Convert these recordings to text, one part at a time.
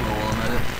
well while I'm at it.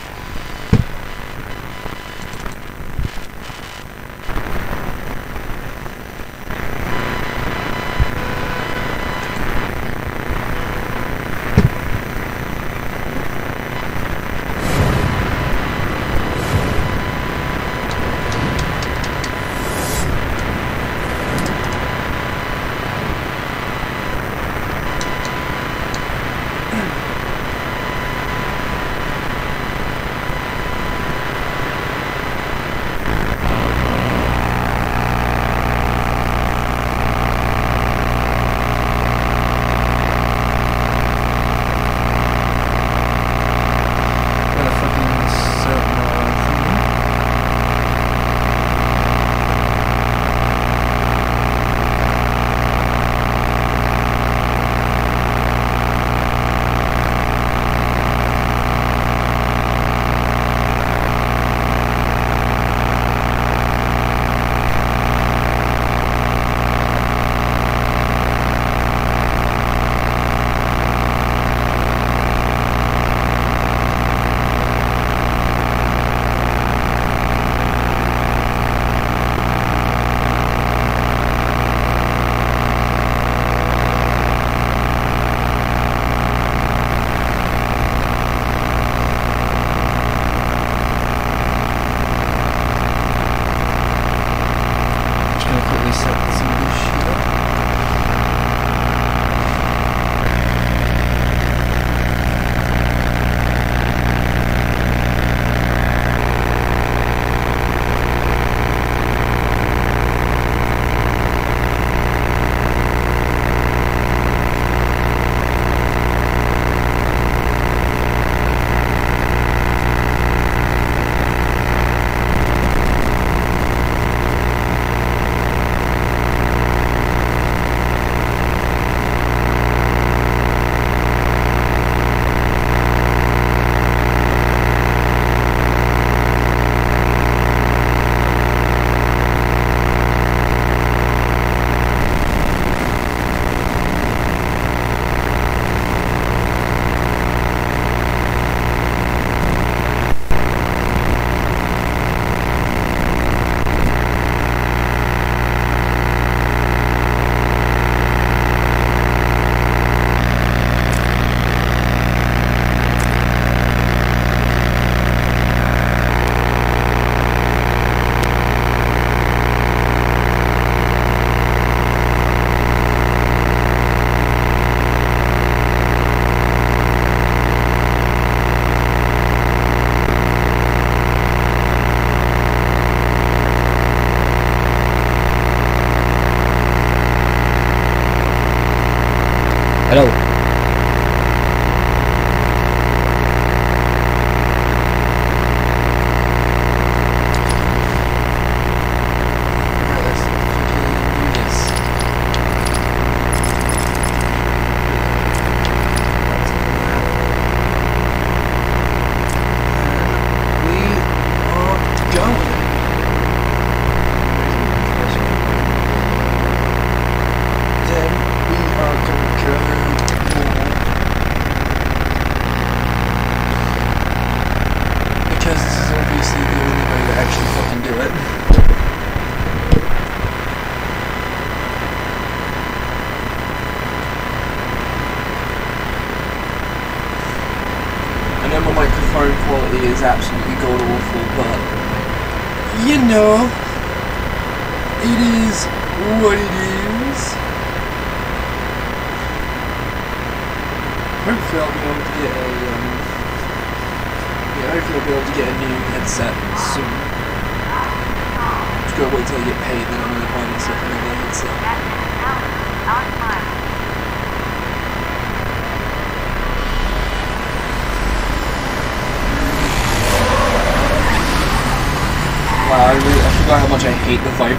five.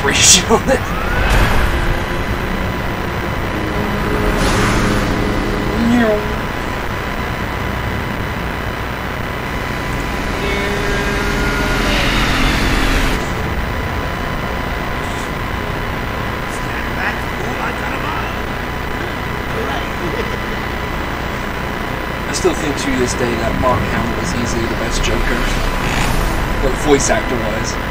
I still think to this day that Mark Hamill was easily the best Joker, voice actor wise.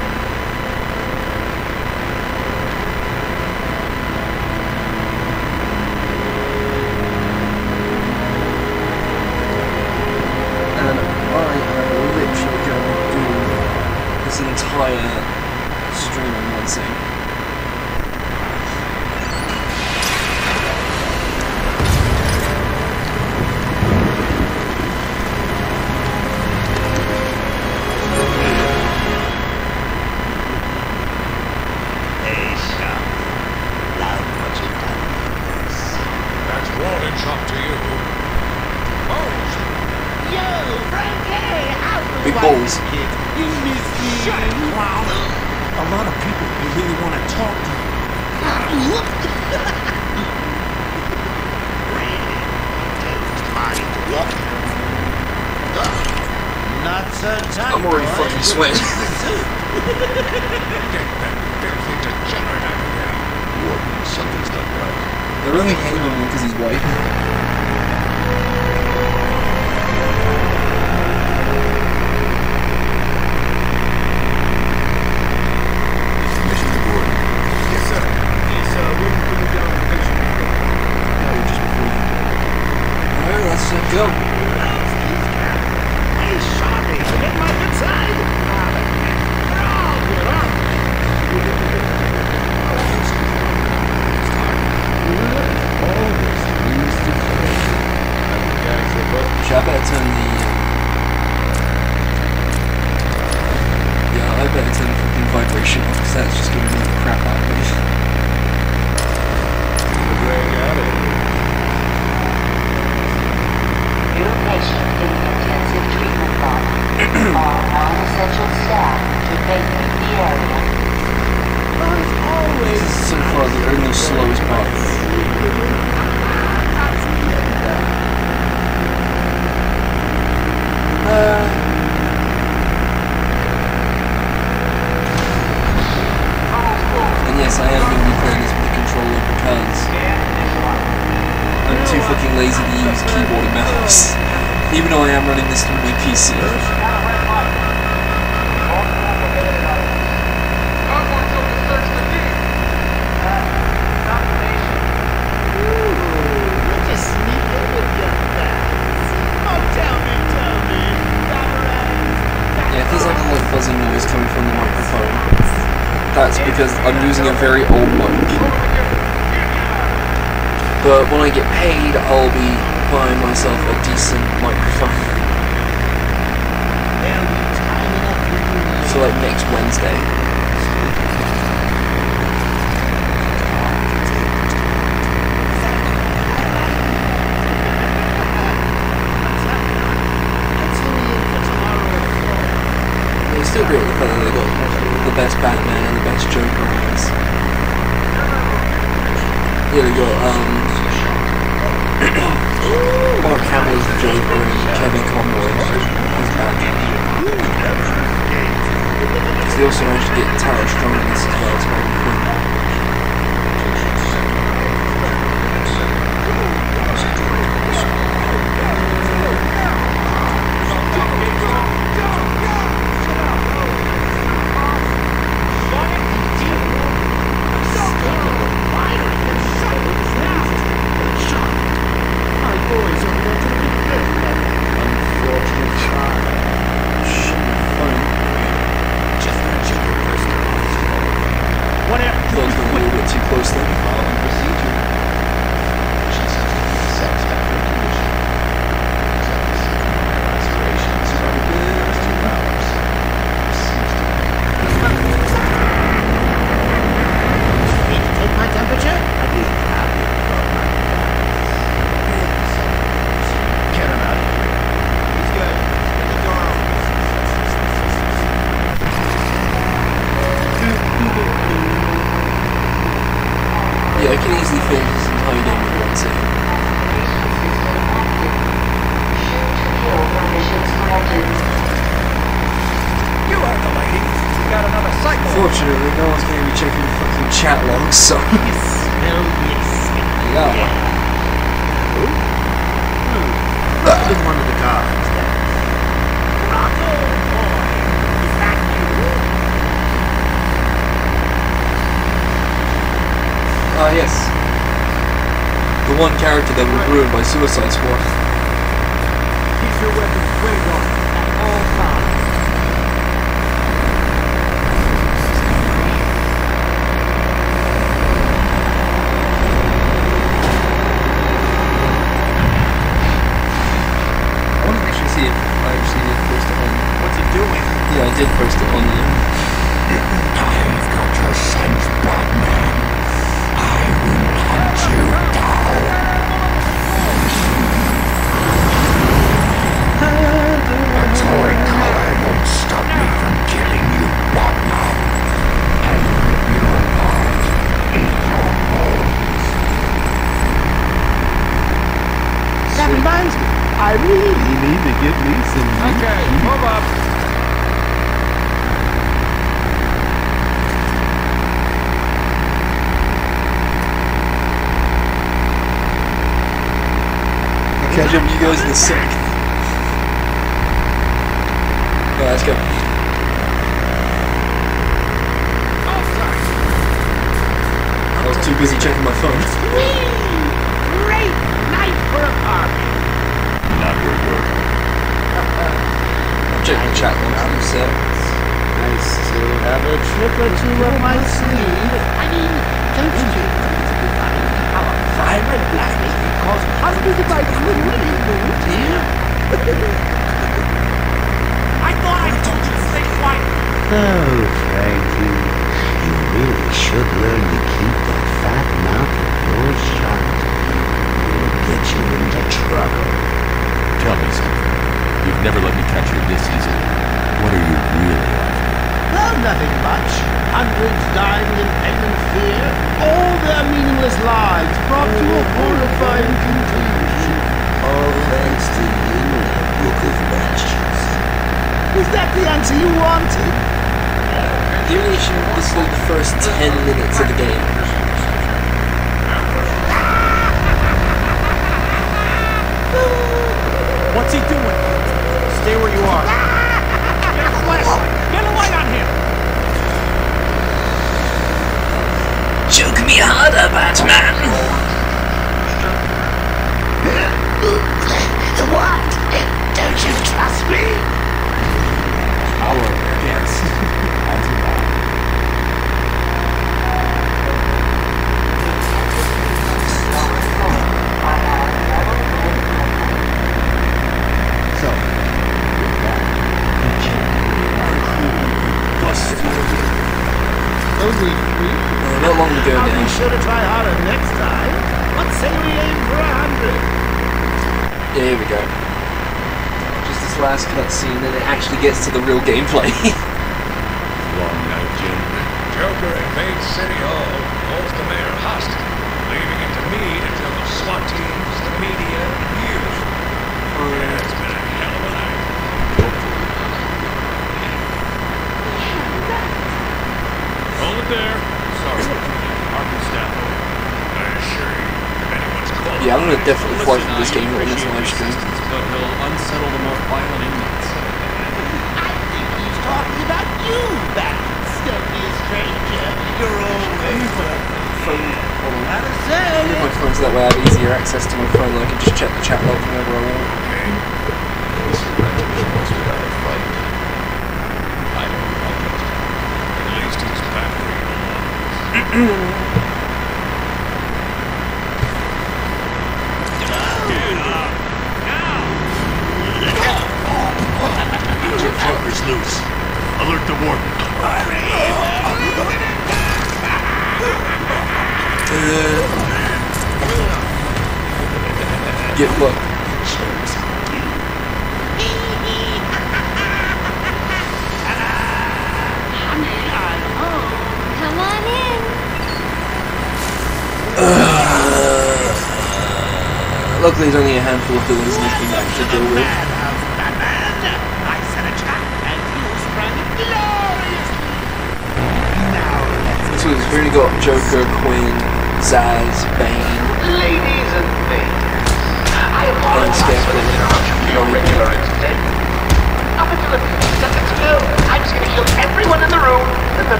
To the real gameplay.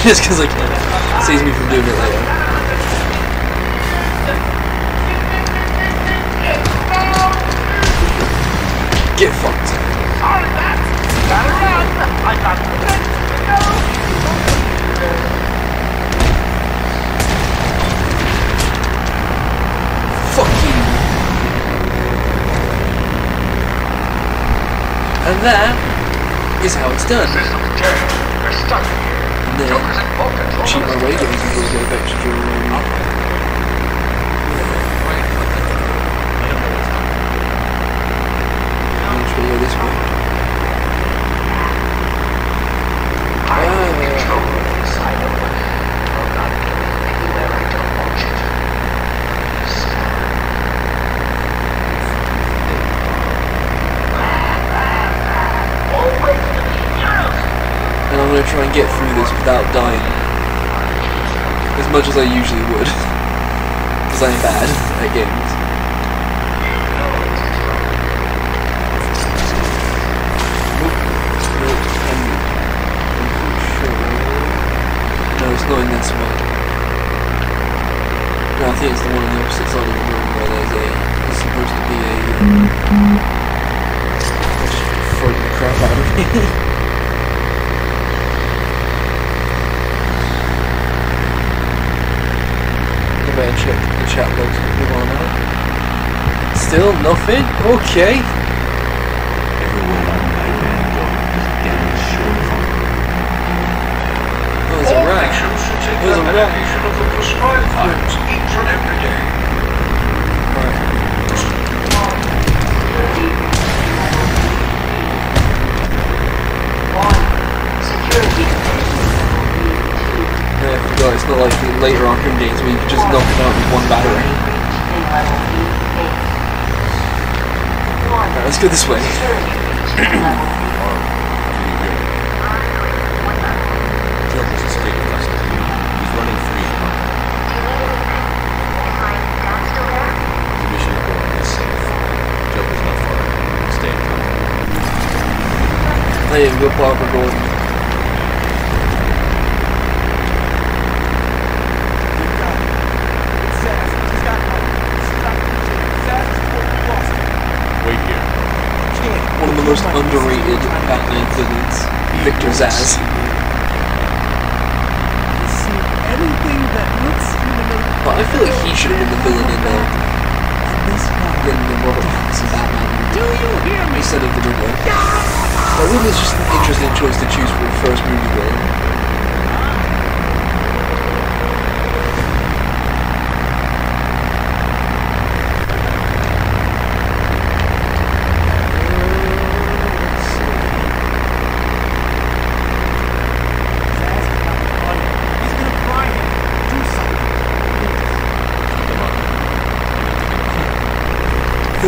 Just because, like, ok.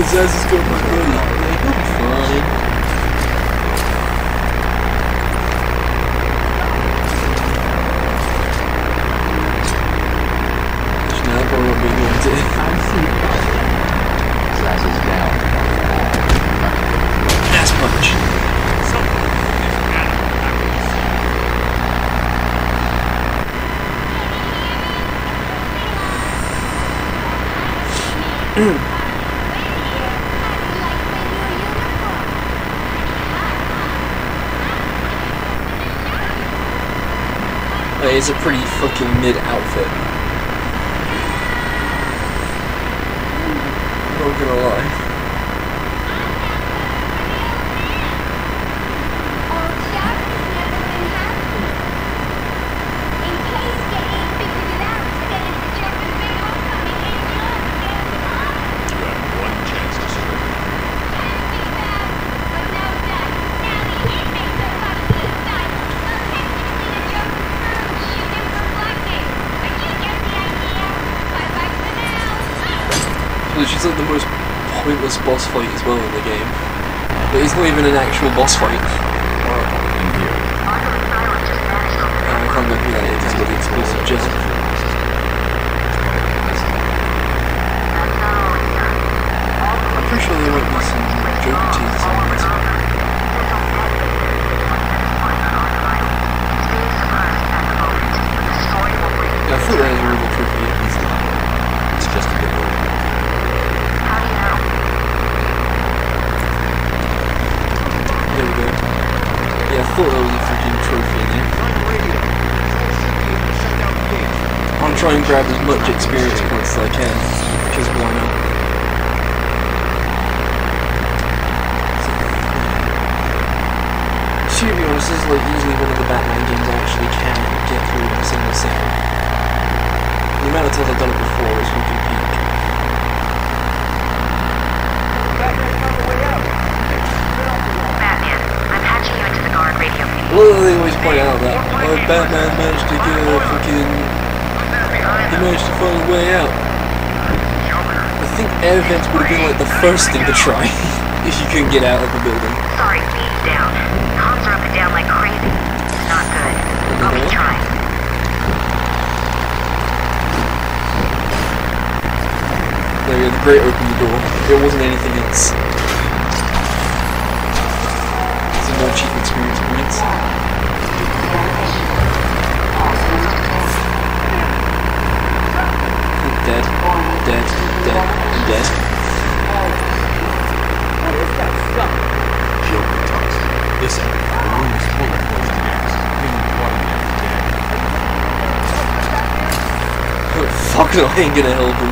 says it's good. is a pretty boss fight as well in the game. But it's not even an actual boss fight. experience. first thing to try if you can get out of the building. Sorry, speed's down. Comms are up and down like crazy. Not good. I'll be trying. There, the grate opened the door. There wasn't anything else. It's a no cheap experience points. Dead, dead, dead, dead. Listen, the room is full of poison gas. Fuck no, I ain't gonna help him.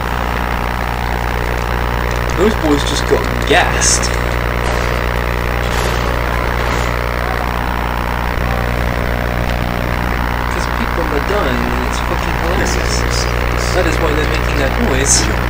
Those boys just got gassed. Because people are done, and it's fucking hilarious. That is why they're making that noise.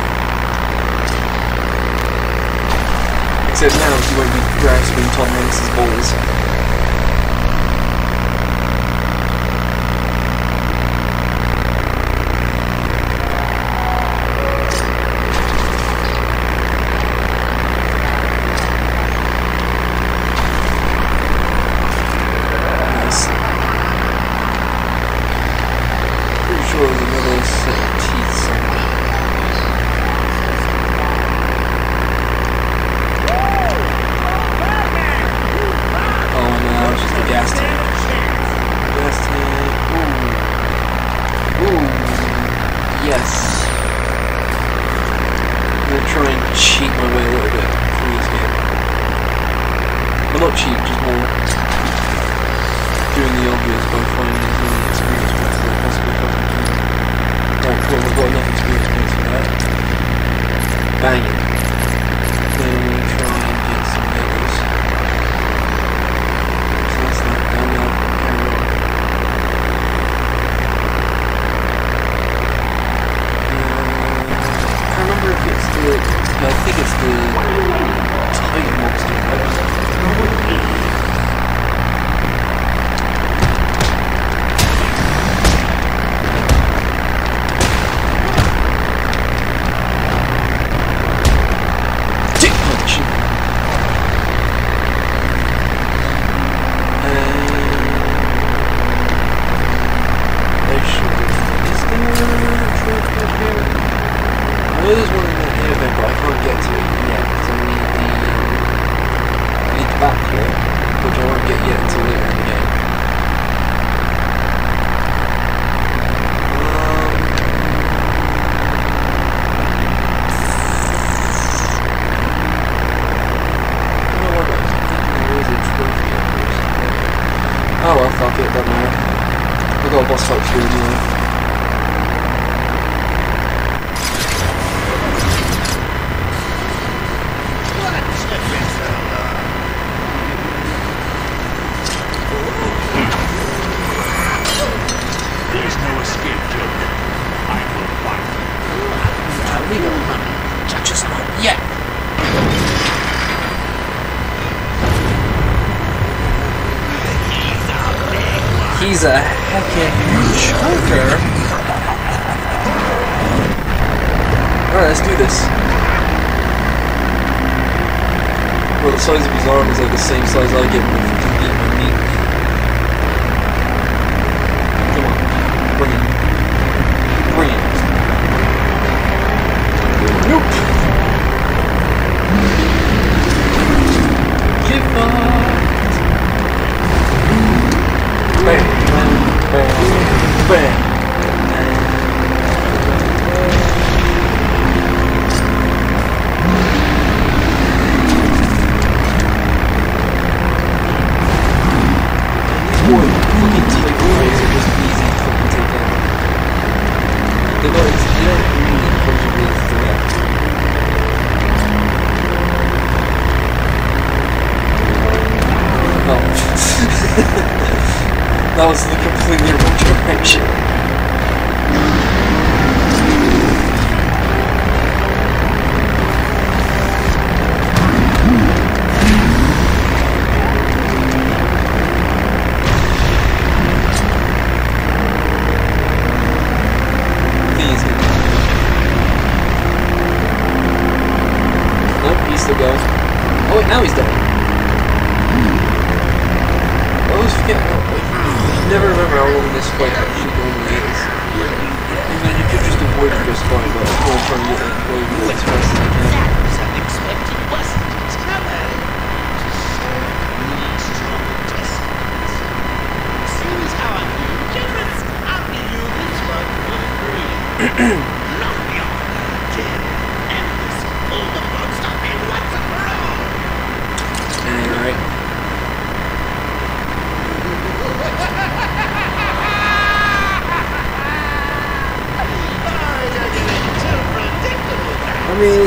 so now he won't be grasping Tom Hanks's balls.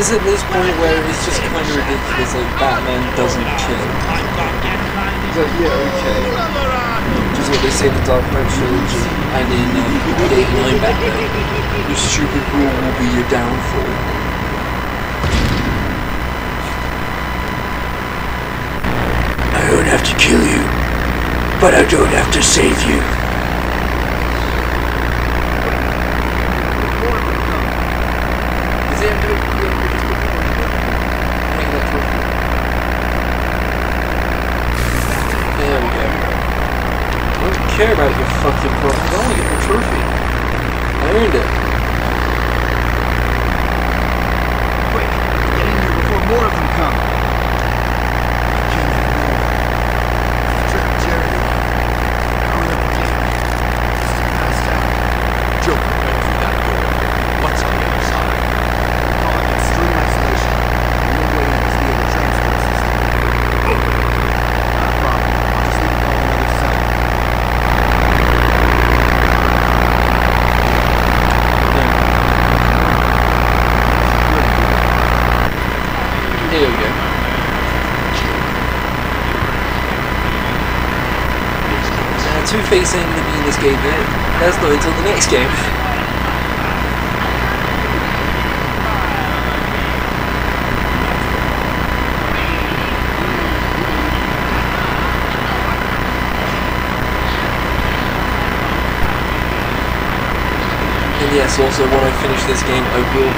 is at this point where it's just kind of ridiculous like Batman doesn't kill. He's like, yeah, okay. Just what they say in the Dark Knight trilogy and in um, Day 9 Batman. Your stupid rule will be your downfall. I don't have to kill you, but I don't have to save you. a good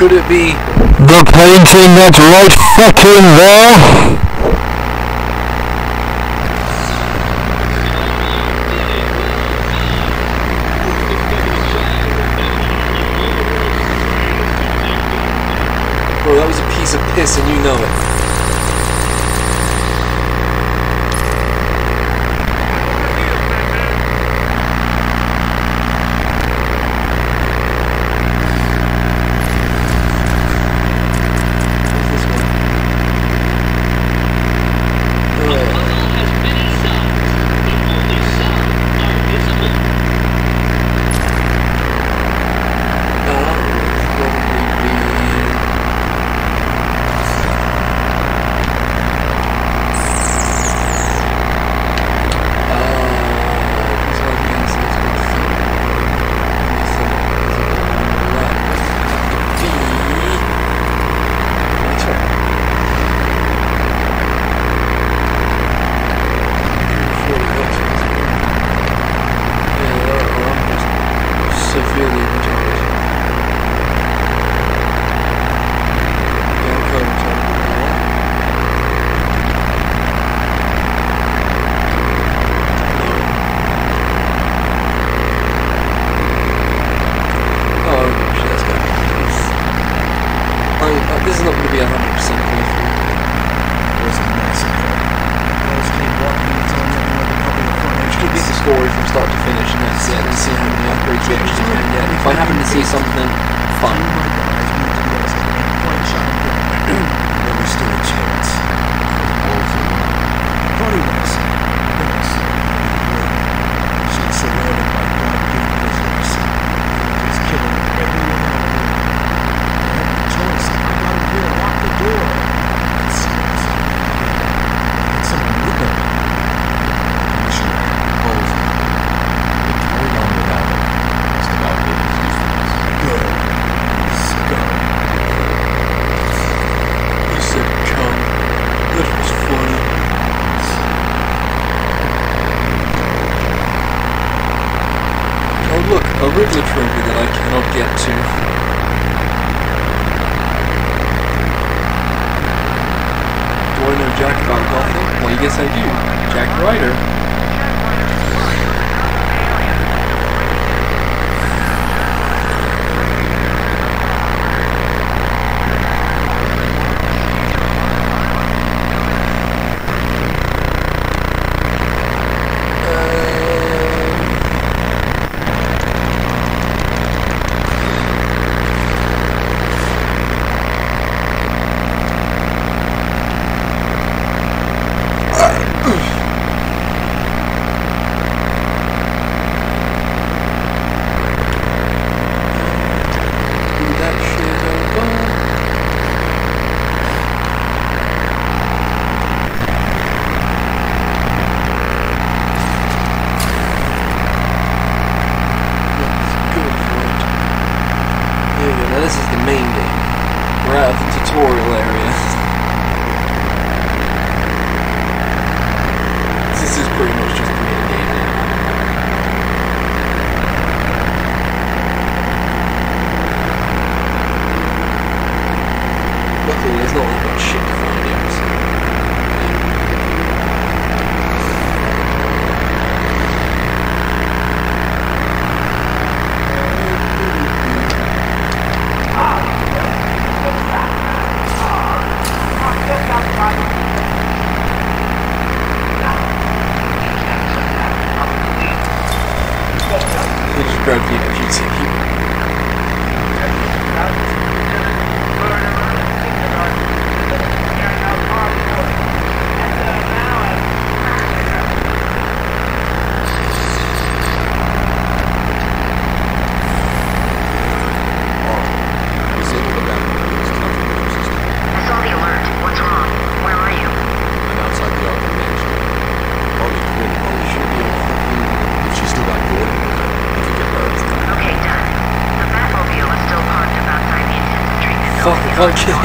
Could it be the painting that's right fucking there? Bro, that was a piece of piss and you know it.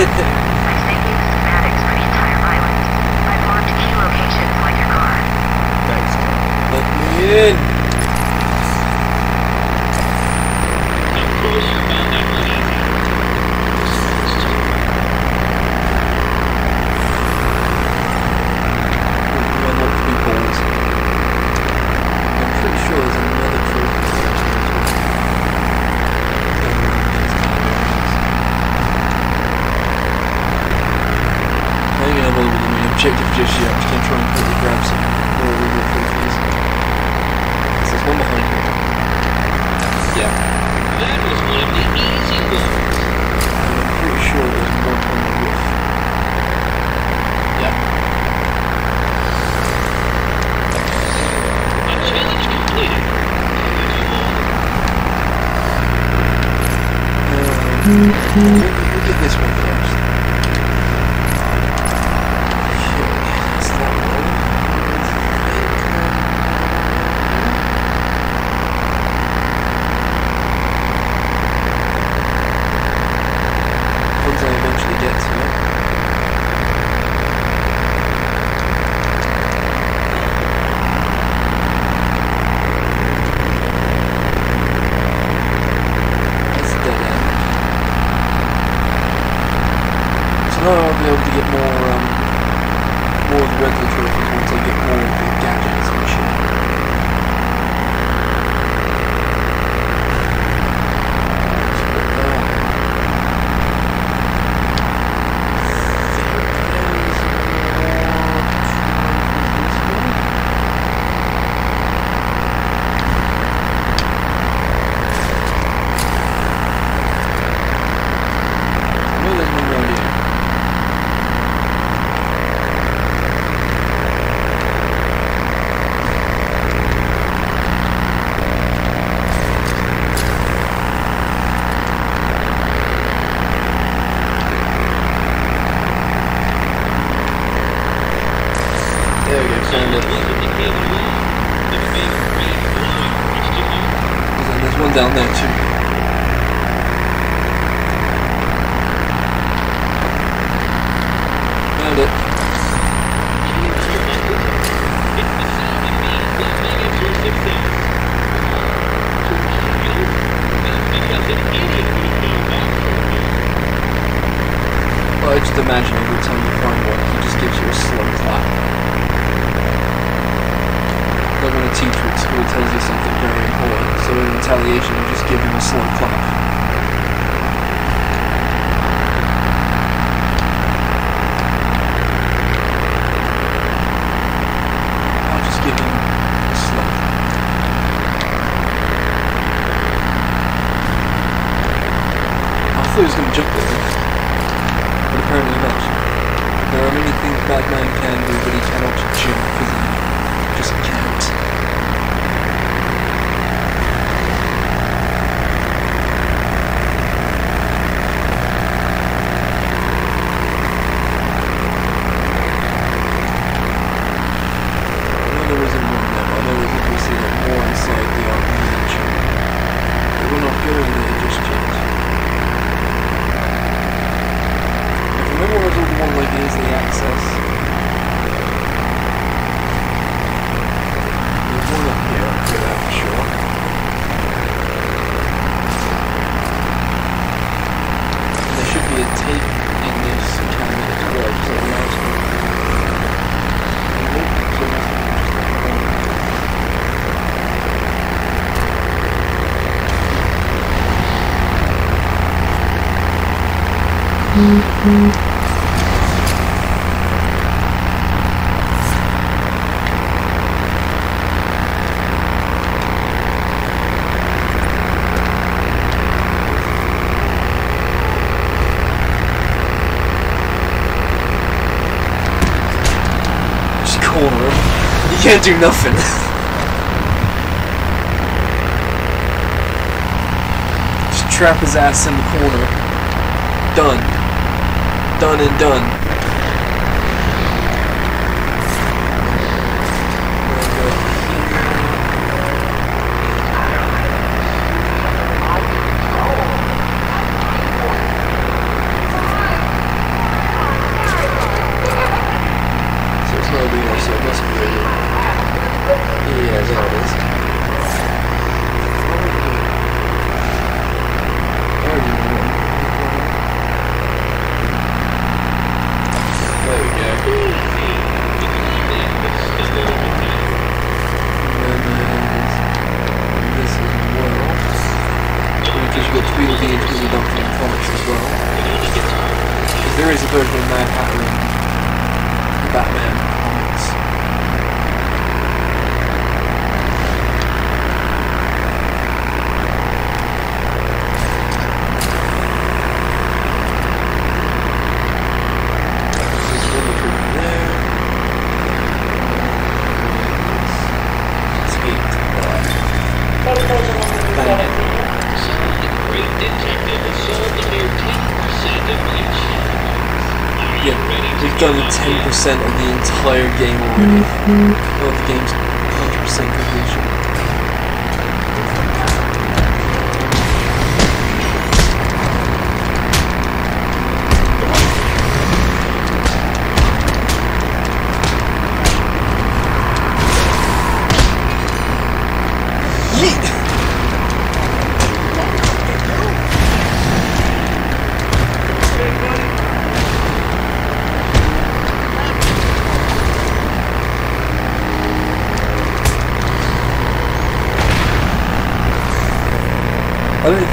って。You can't do nothing. Just trap his ass in the corner. Done. Done and done. So it's nobody else, so it must be a... Yeah, there it is. There you go. There we go. And then this as well. Because you've got Tweedledee and Tweedledum in comics as well. Because there is a version of Mad Hatter in Batman comics. There's one over there. It's eight. Bang it. Great detective has solved a mere 10% of my challenges. Yeah, we've done 10% of the entire game already. Mm-hmm. Well, the game's 100% completion.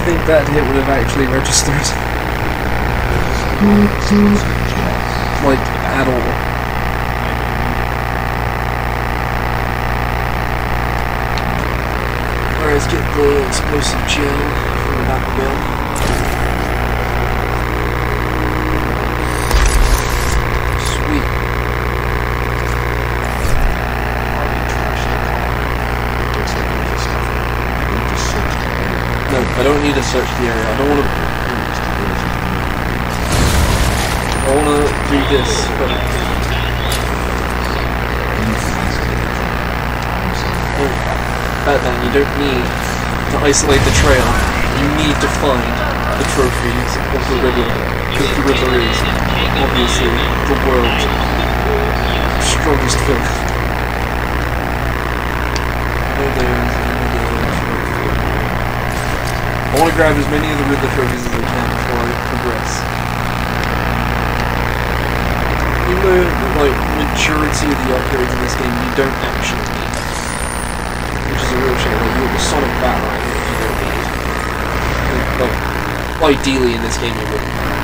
Think that hit would have actually registered. like, at all. Alright, let's get the explosive gel from the back again. Sweet. No, I don't need to search the area. I don't want to. I want to do this, but. Oh, Batman, you don't need to isolate the trail. You need to find the trophies of the Riddler. Because the Riddler is, obviously, the world's strongest filth. I want to grab as many of the Riddler trophies as I can before I progress. Even though, like, maturity of the upgrades in this game you don't actually need. Which is a real shame. Like, you have the Sonic Batarang that you don't need. Like, ideally in this game you wouldn't.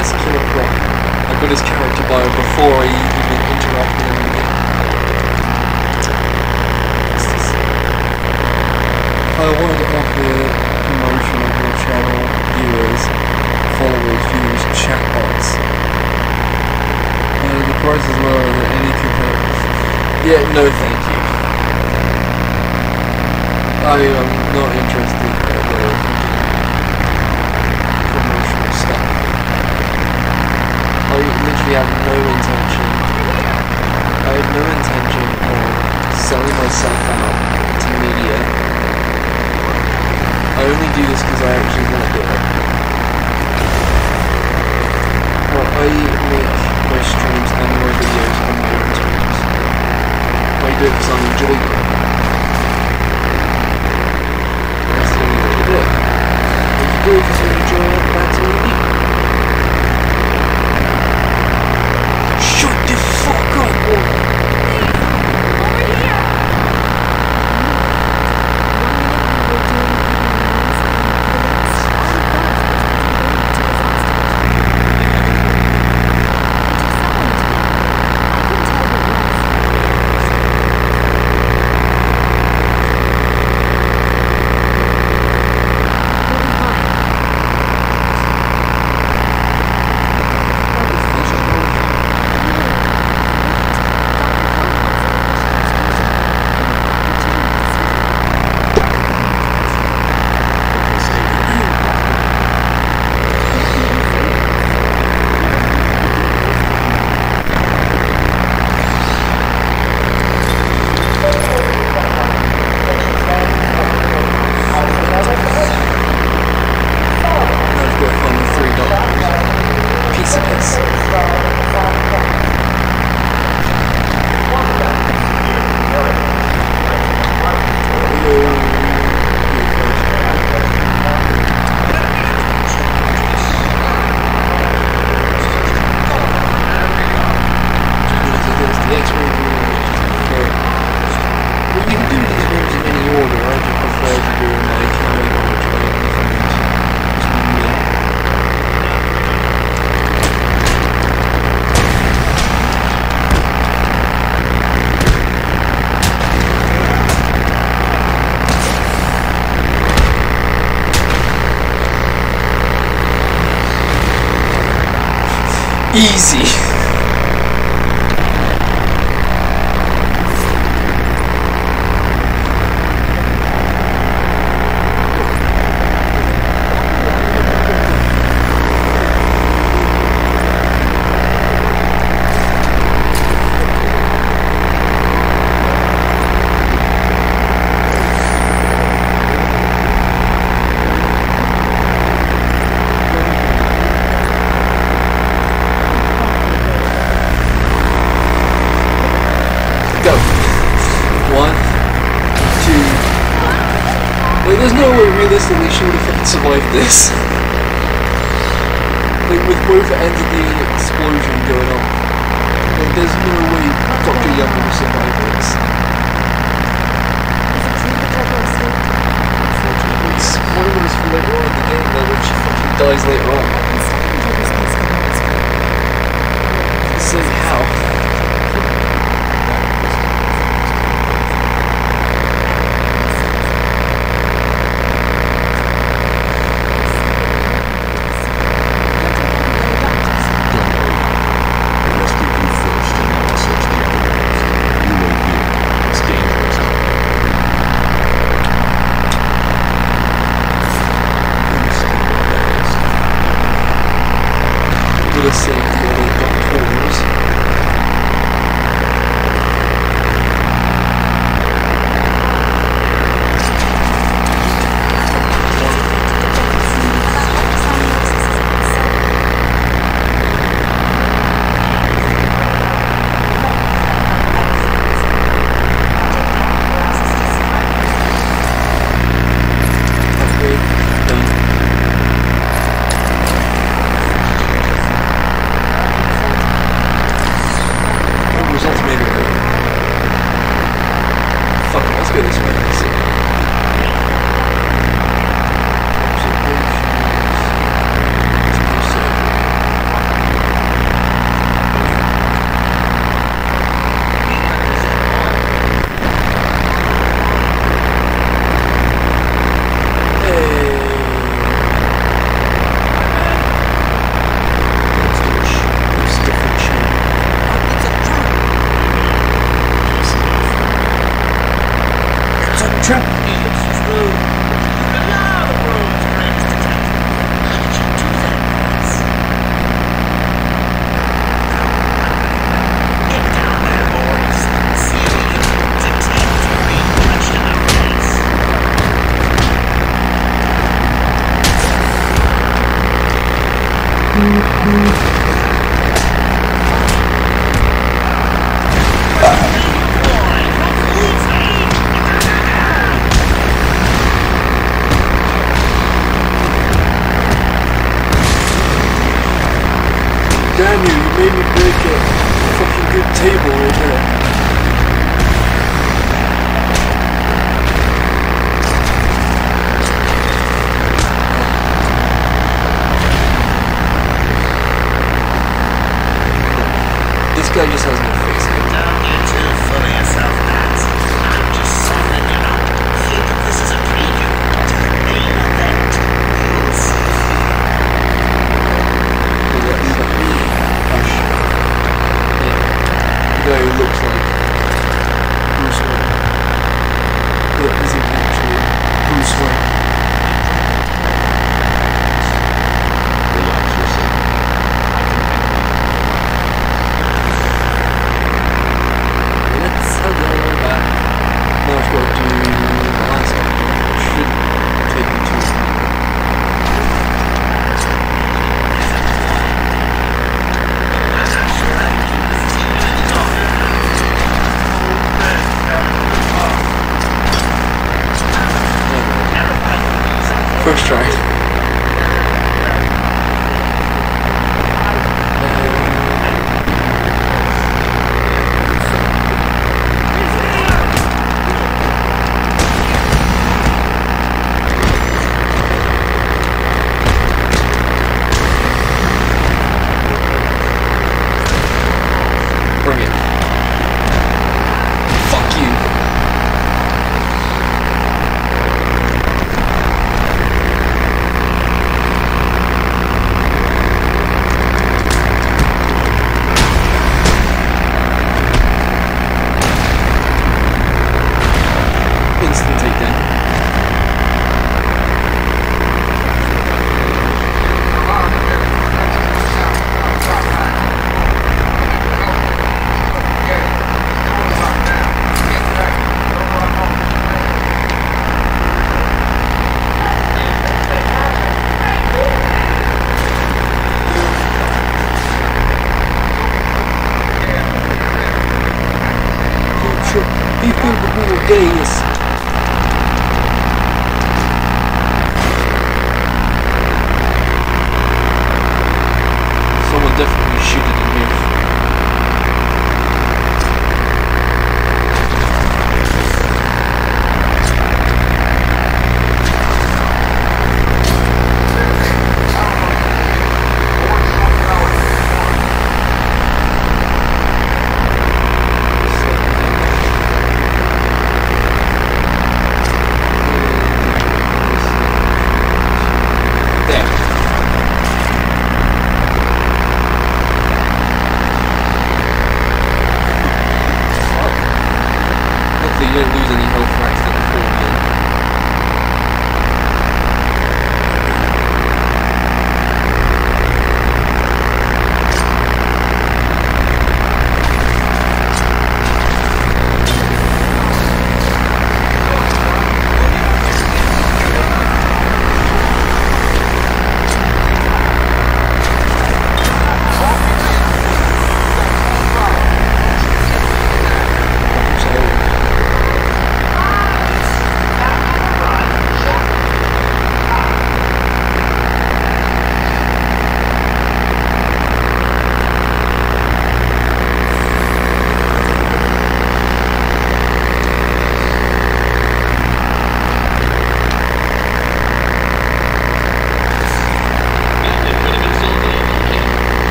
this character, I got his character bio before he even interacted with me. I wanted to offer promotion of your channel, viewers, followers, views, chatbots. And the price is lower than any competitors. Yeah, no thanks.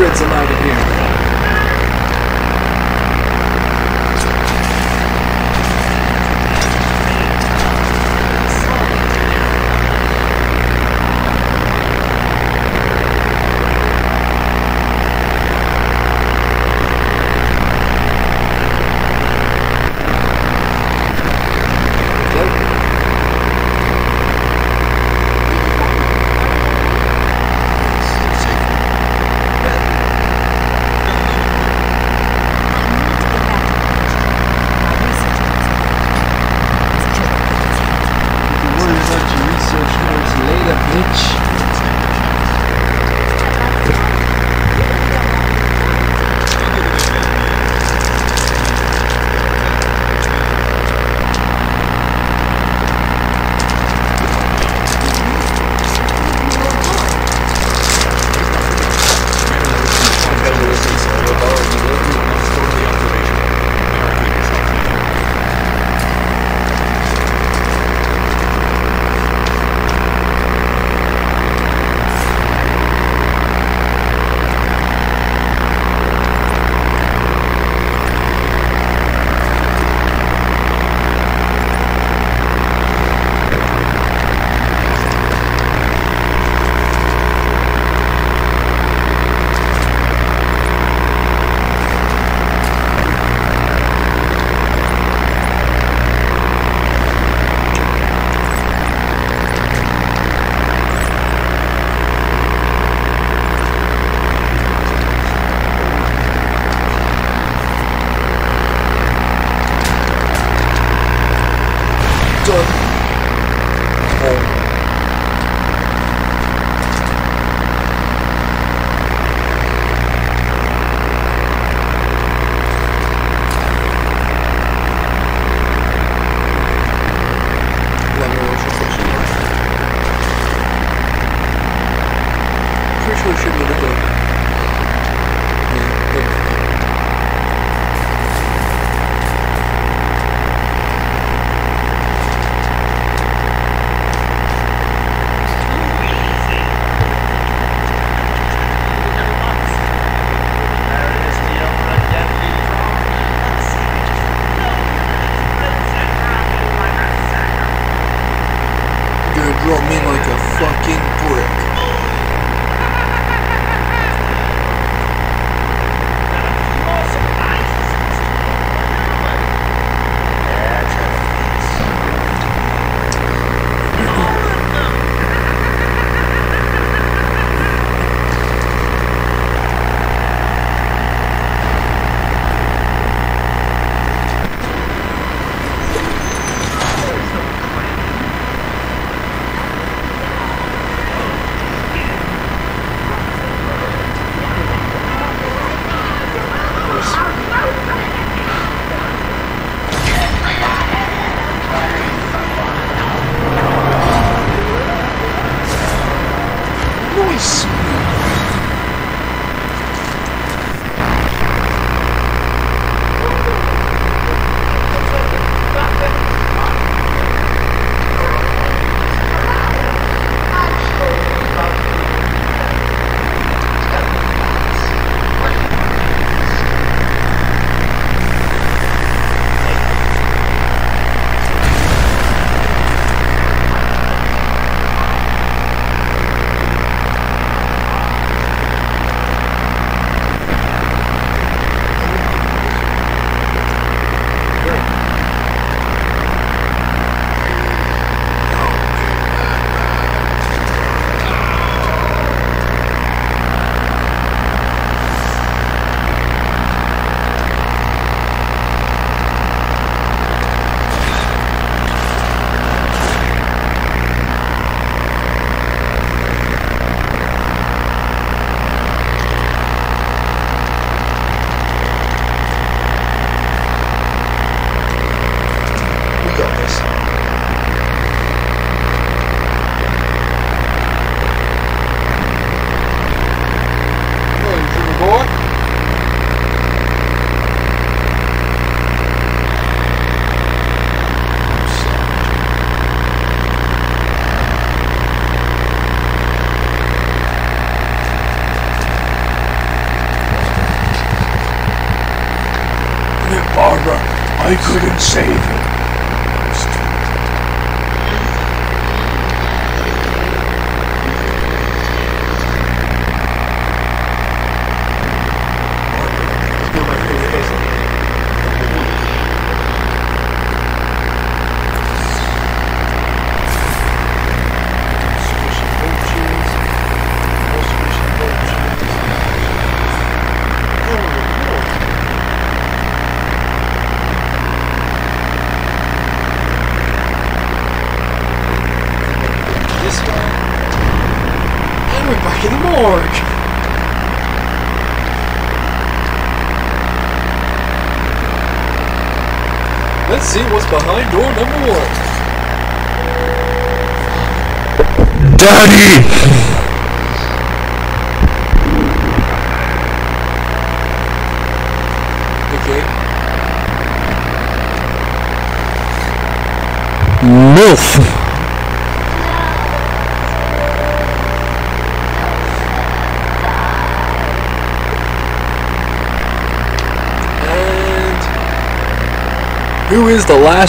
Dreads allowed in here.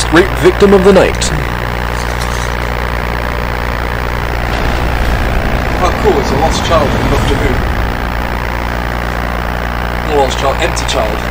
last rape victim of the night. Oh cool, is a lost child from Doctor Who. Lost child, empty child.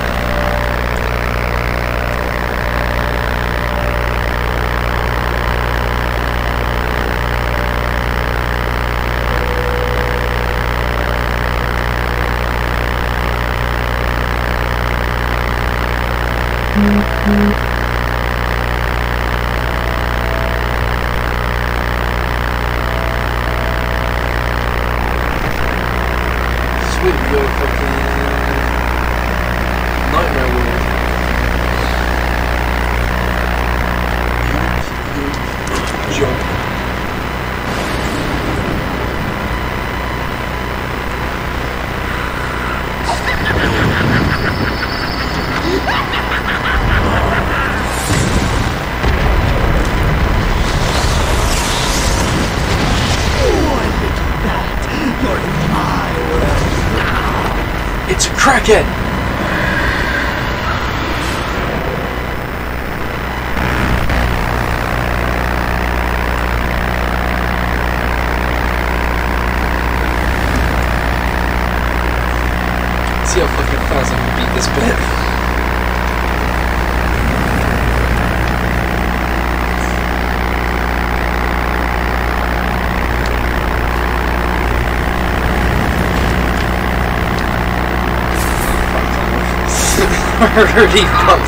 Sergeant。dirty fuck.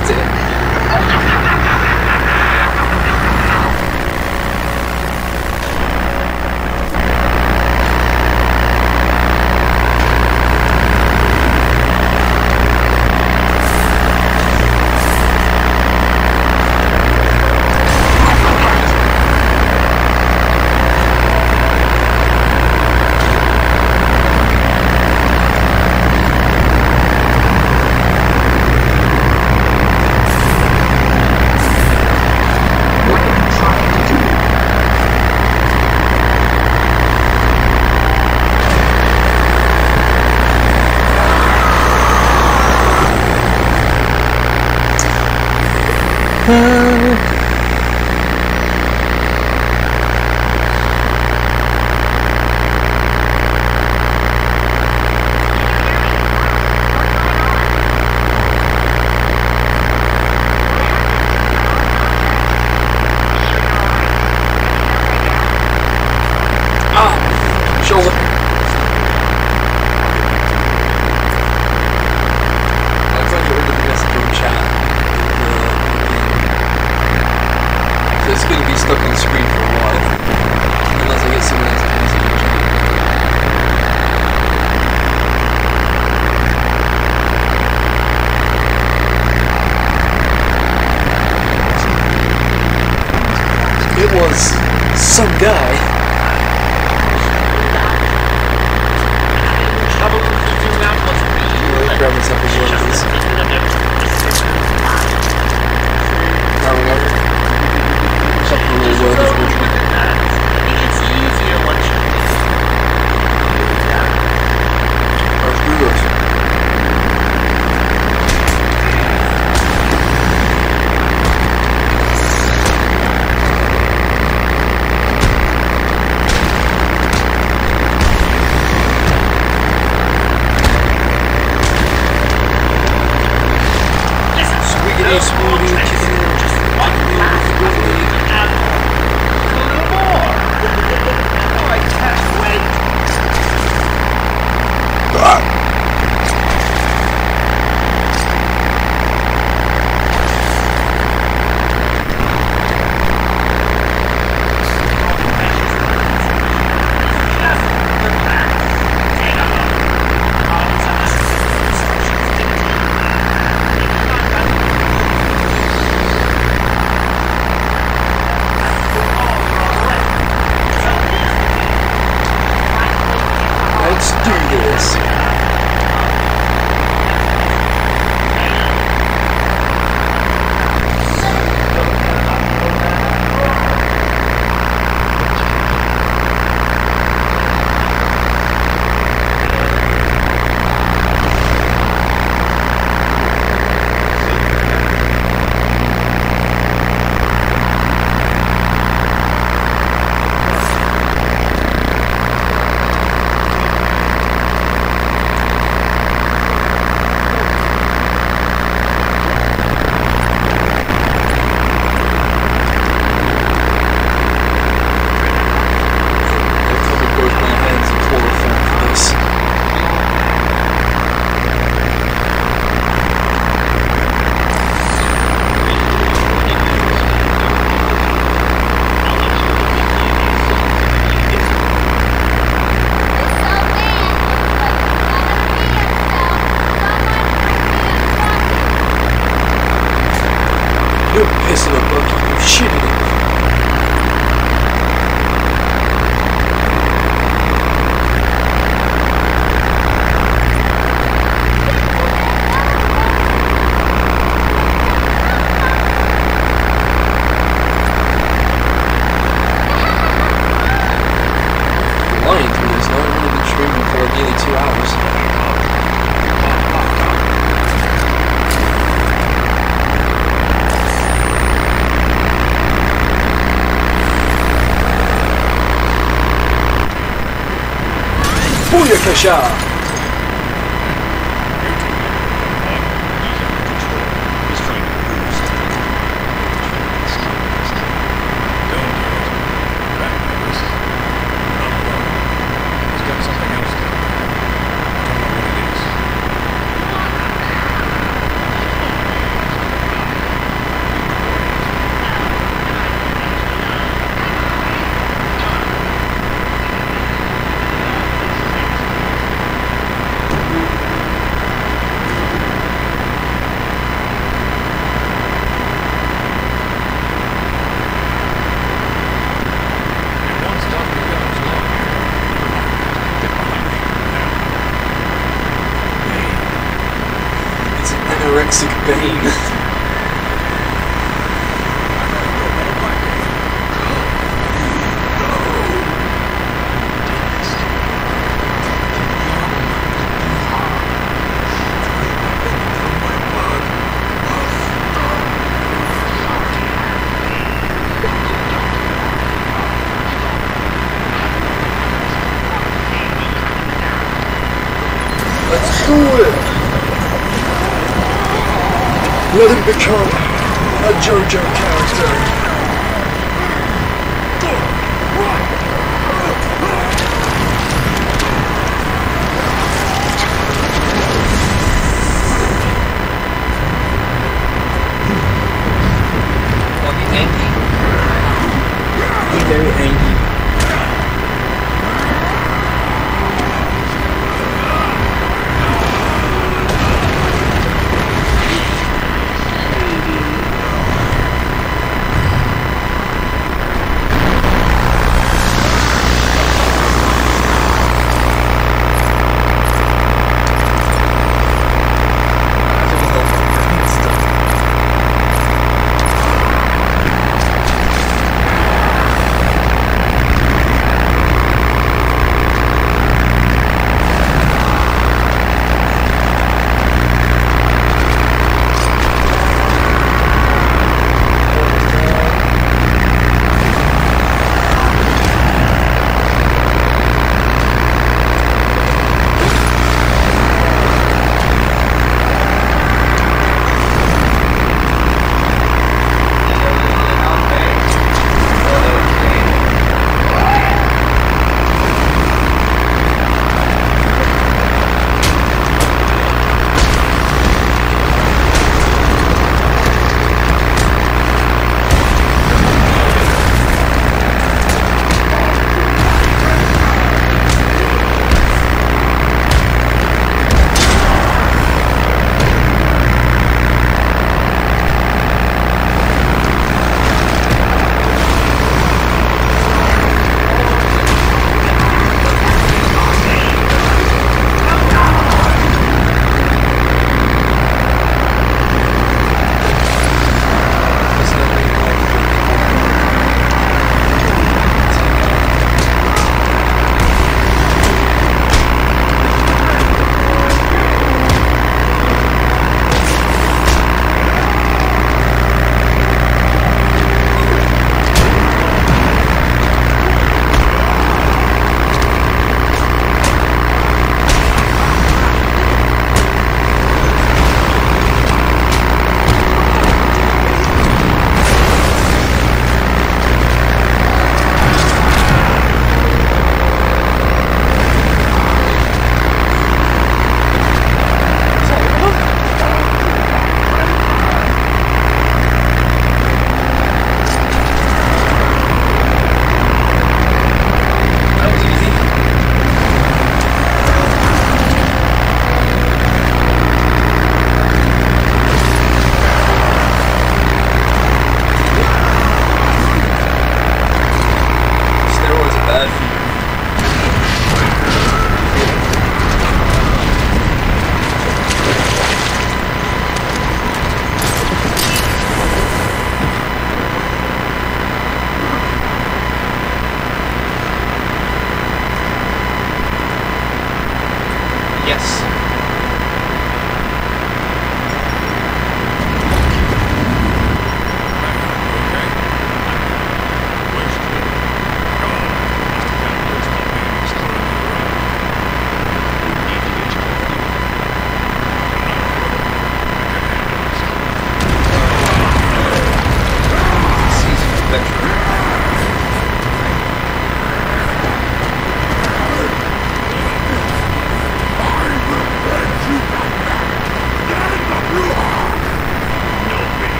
Shaw. He's trying to prove something. Don't do it. Back to this. Not alone. He's got something else to do. I don't know what it is. It wants Dr. Young's log. Get behind me. Now. It's an anorexic Bane. Let's do it! Let him become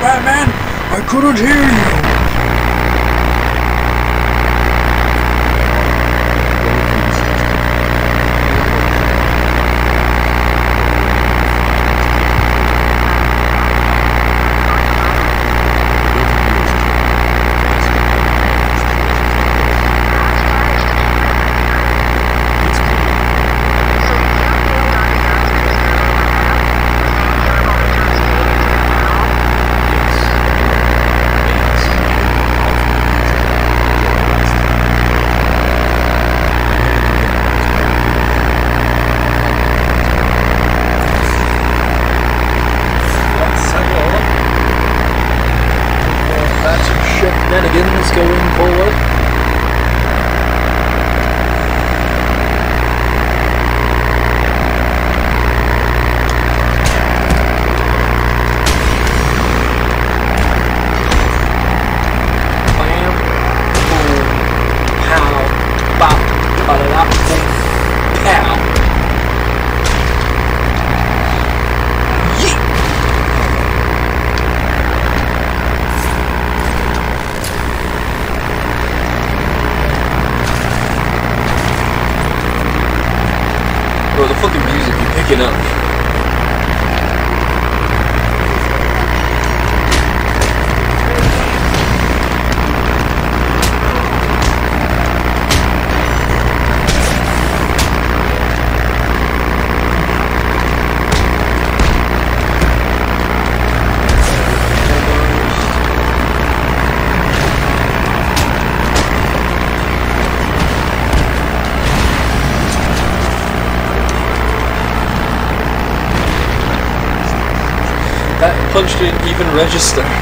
Batman! I couldn't hear you! That's all. That's some shenanigans going forward. Bam, boom, pow, bop, ba-da-da, boom, pow. Yeet! Bro, the fucking music be picking up. That punch didn't even register.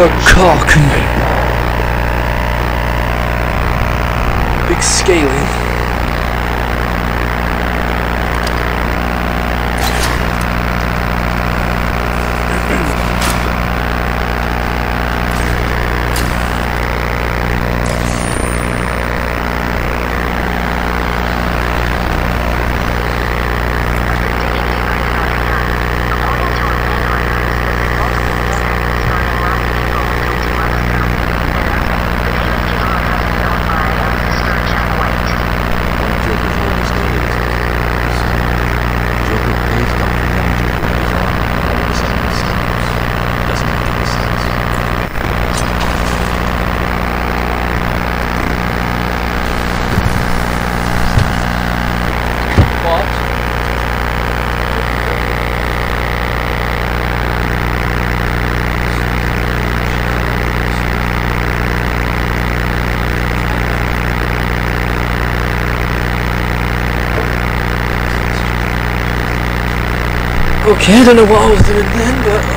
Killer Croc. Okay, I don't know what I was doing then, but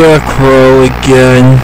Scarecrow again.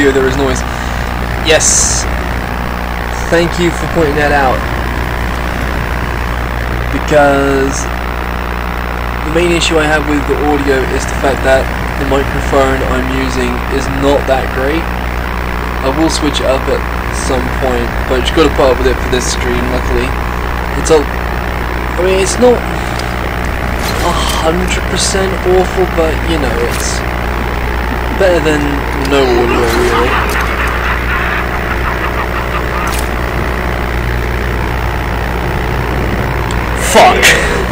video there was noise. Yes. Thank you for pointing that out. Because the main issue I have with the audio is the fact that the microphone I'm using is not that great. I will switch it up at some point, but just got to put up with it for this stream, luckily. It's all... I mean, it's not 100% awful, but, you know, it's better than no audio, really. Fuck!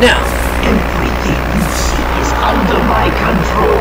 Now, everything you see is under my control.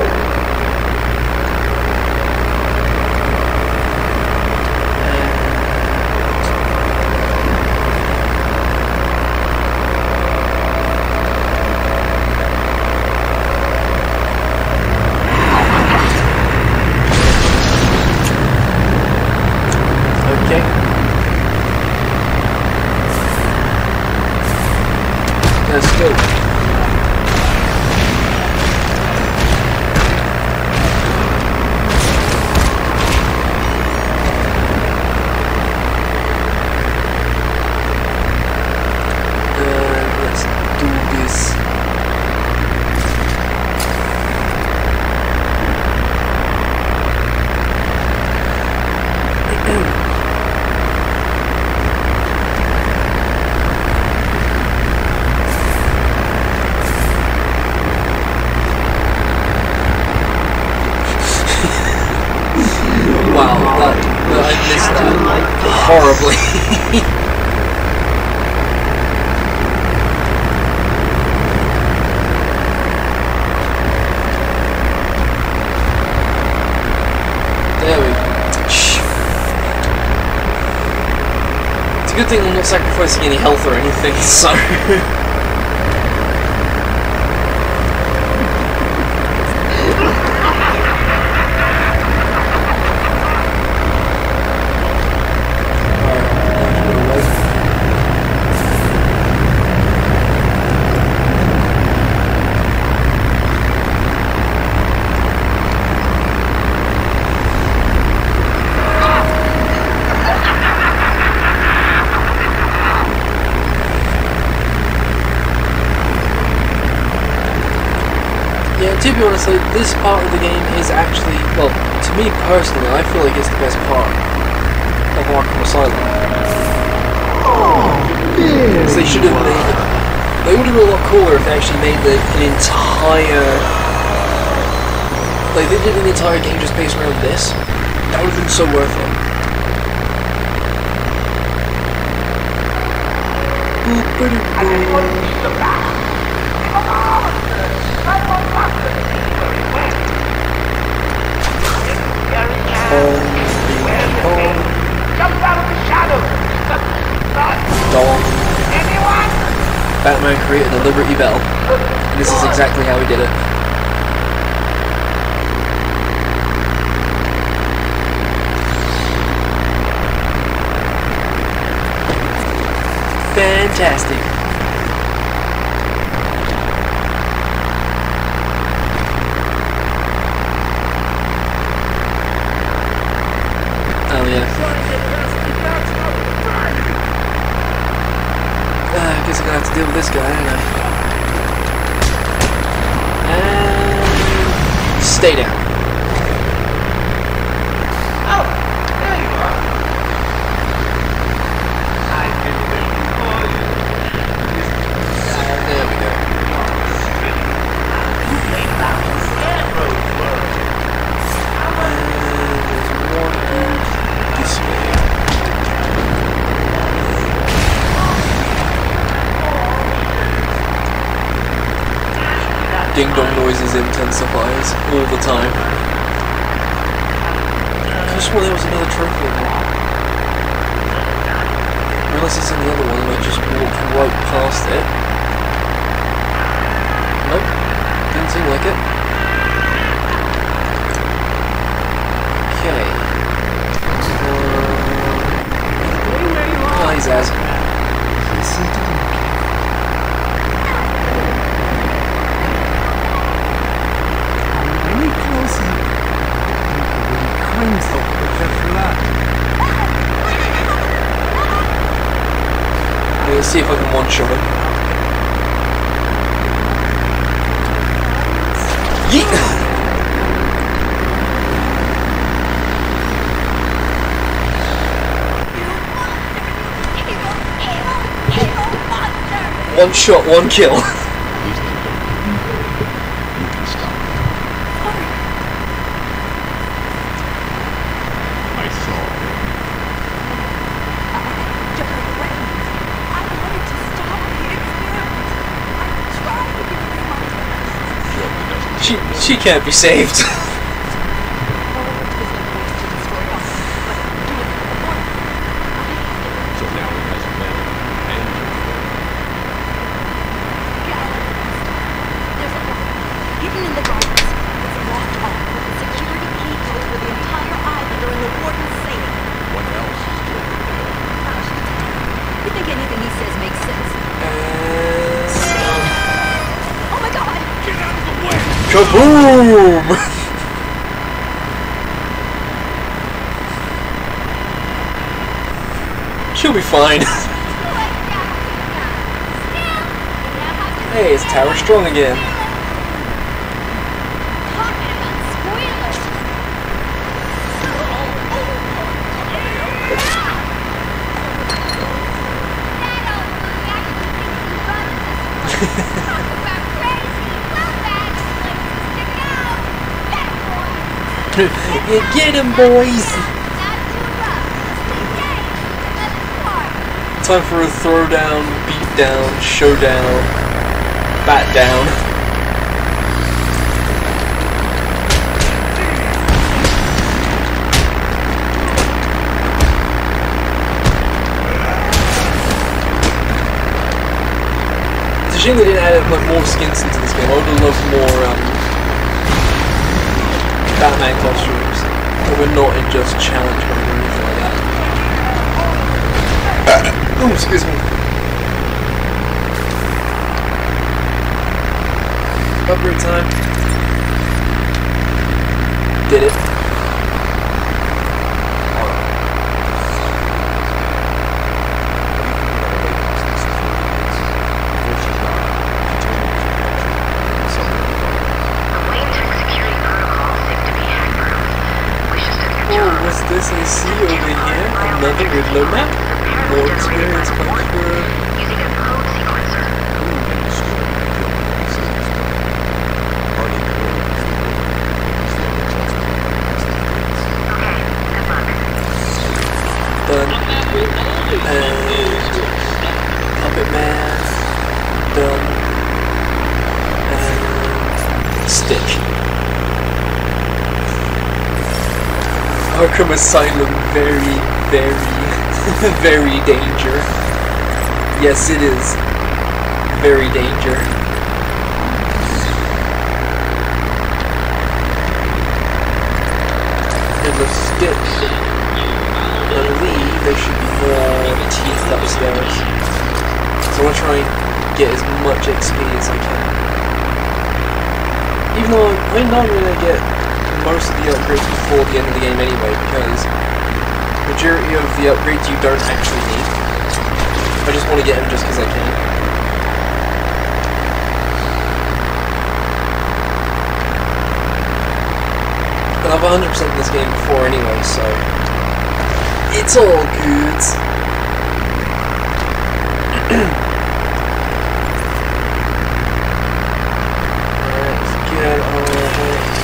think so. so this part of the game is actually, well, to me personally, I feel like it's the best part of Arkham Asylum. Oh, yeah. they should have made it. They would have been a lot cooler if they actually made the, an entire... Like, they did an entire game just based around this. That would have been so worth it. Boop, boop, boop. Batman created a Liberty Bell. And this is exactly how he did it. Fantastic. Oh yeah. Uh, I guess I'm gonna have to deal with this guy? And stay down. There we go. And there's one dude this way. Ding dong noises intensifies all the time. I just swore there was another trophy in there. Unless it's in the other one and I just walked right past it. Nope. Didn't seem like it. Okay. Um, oh, he's Az. Any closer, the crimes of the flag. Let's see if I can one. Yeet! One shot, one kill. I saw. She can't be saved. So now he has men and Hidden in the gardens. It's locked off with a security key code for the entire island or in the warden's safe. what else is doing You think anything he says makes sense? Oh my god! Get out of the way! Kaboom! She'll be fine. hey, it's Tower Strong again. Get him, boys! Time for a throwdown, beatdown, showdown, bat down. Shame they didn't add more skins into this game. I would have loved more um, Batman costumes. But we're not in just challenge mode or anything like that. oh, excuse me. Upgrade time. Did it. over here, another good map. More experience comes for... And puppet mask, film, and stick. Arkham Asylum very, very, very danger. Yes, it is. Very danger. And the stick. I believe there should be more teeth upstairs. So I'll try and get as much XP as I can. Even though I'm not going to get most of the upgrades before the end of the game anyway, because majority of the upgrades you don't actually need. I just want to get them just because I can. I've 100% in this game before anyway, so it's all good. Let's get over.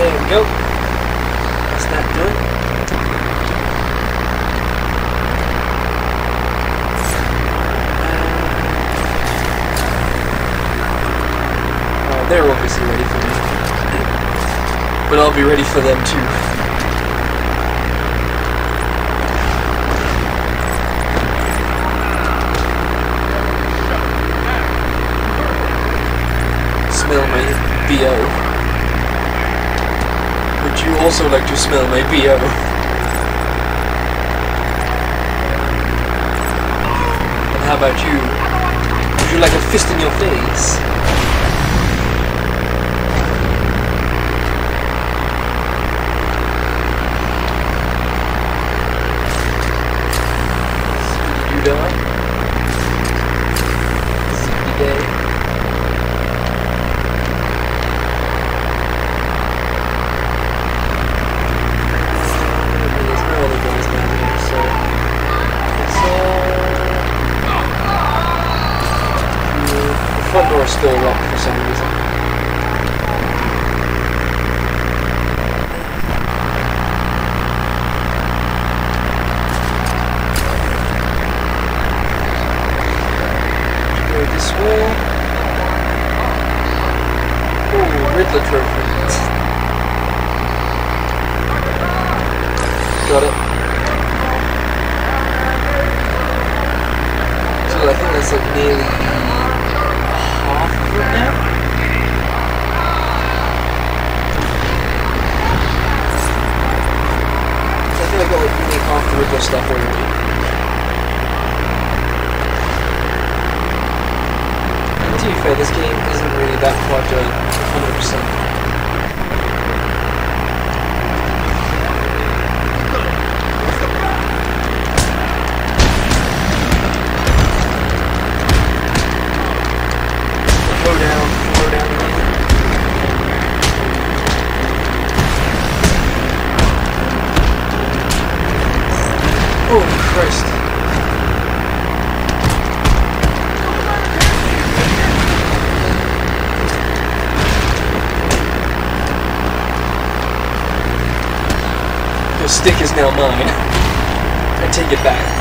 There we go. That's that done. Uh, they're obviously ready for me. But I'll be ready for them too. Smell my BO. Would you also like to smell my BO? And how about you? Would you like a fist in your face? Is mine. I take it back.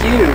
Thank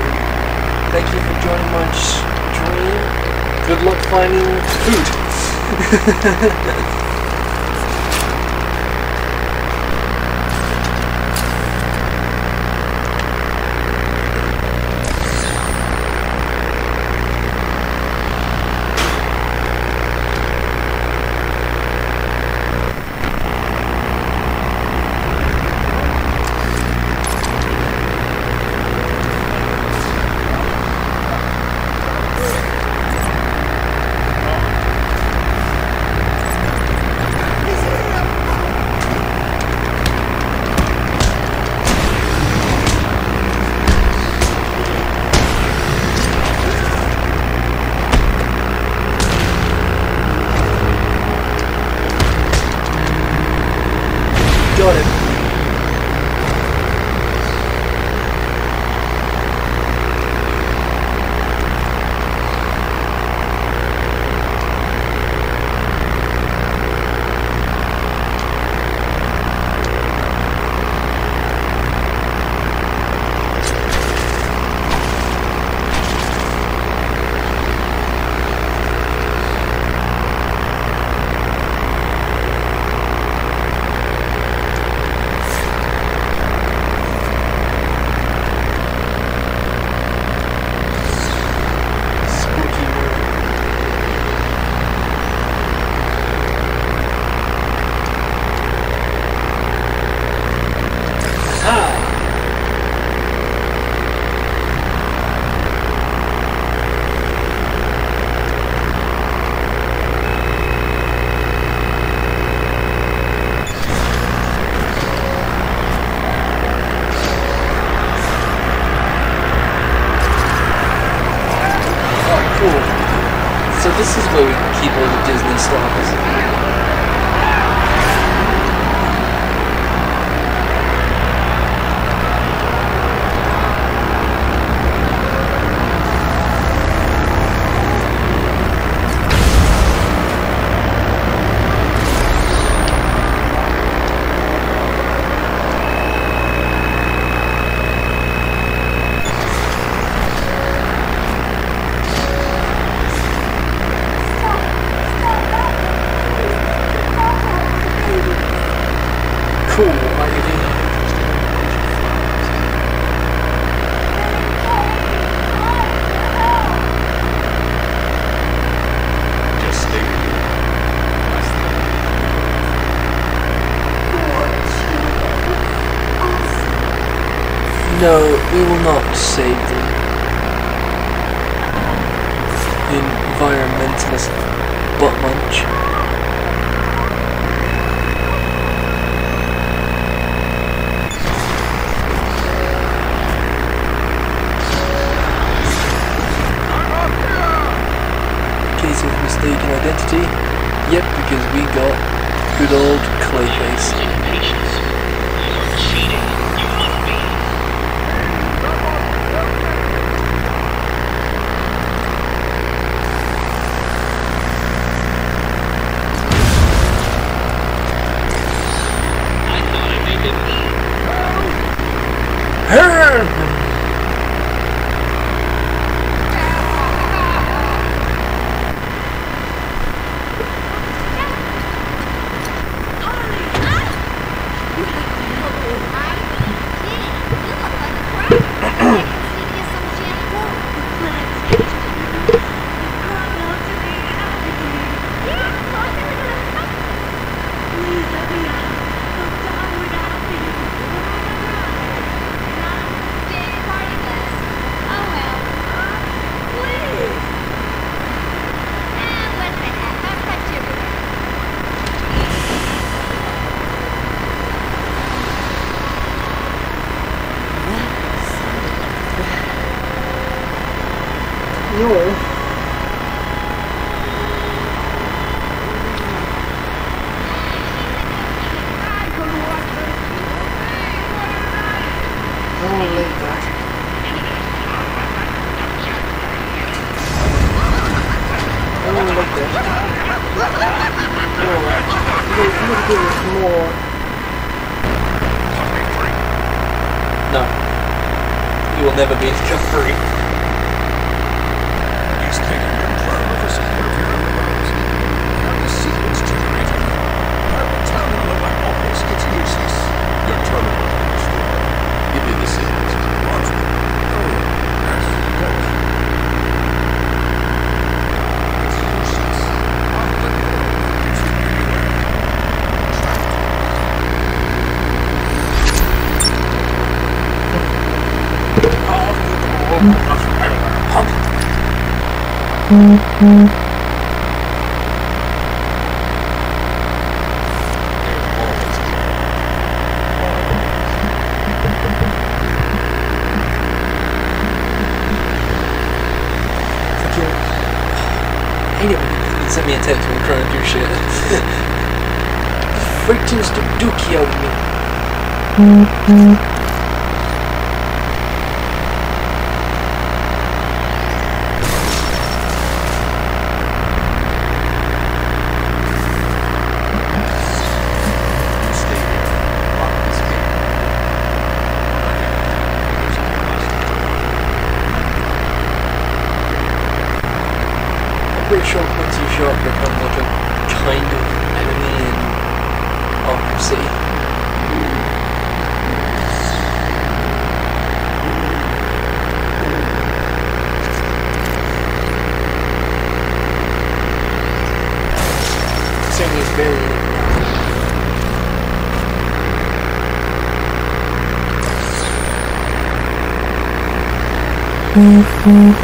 Alright,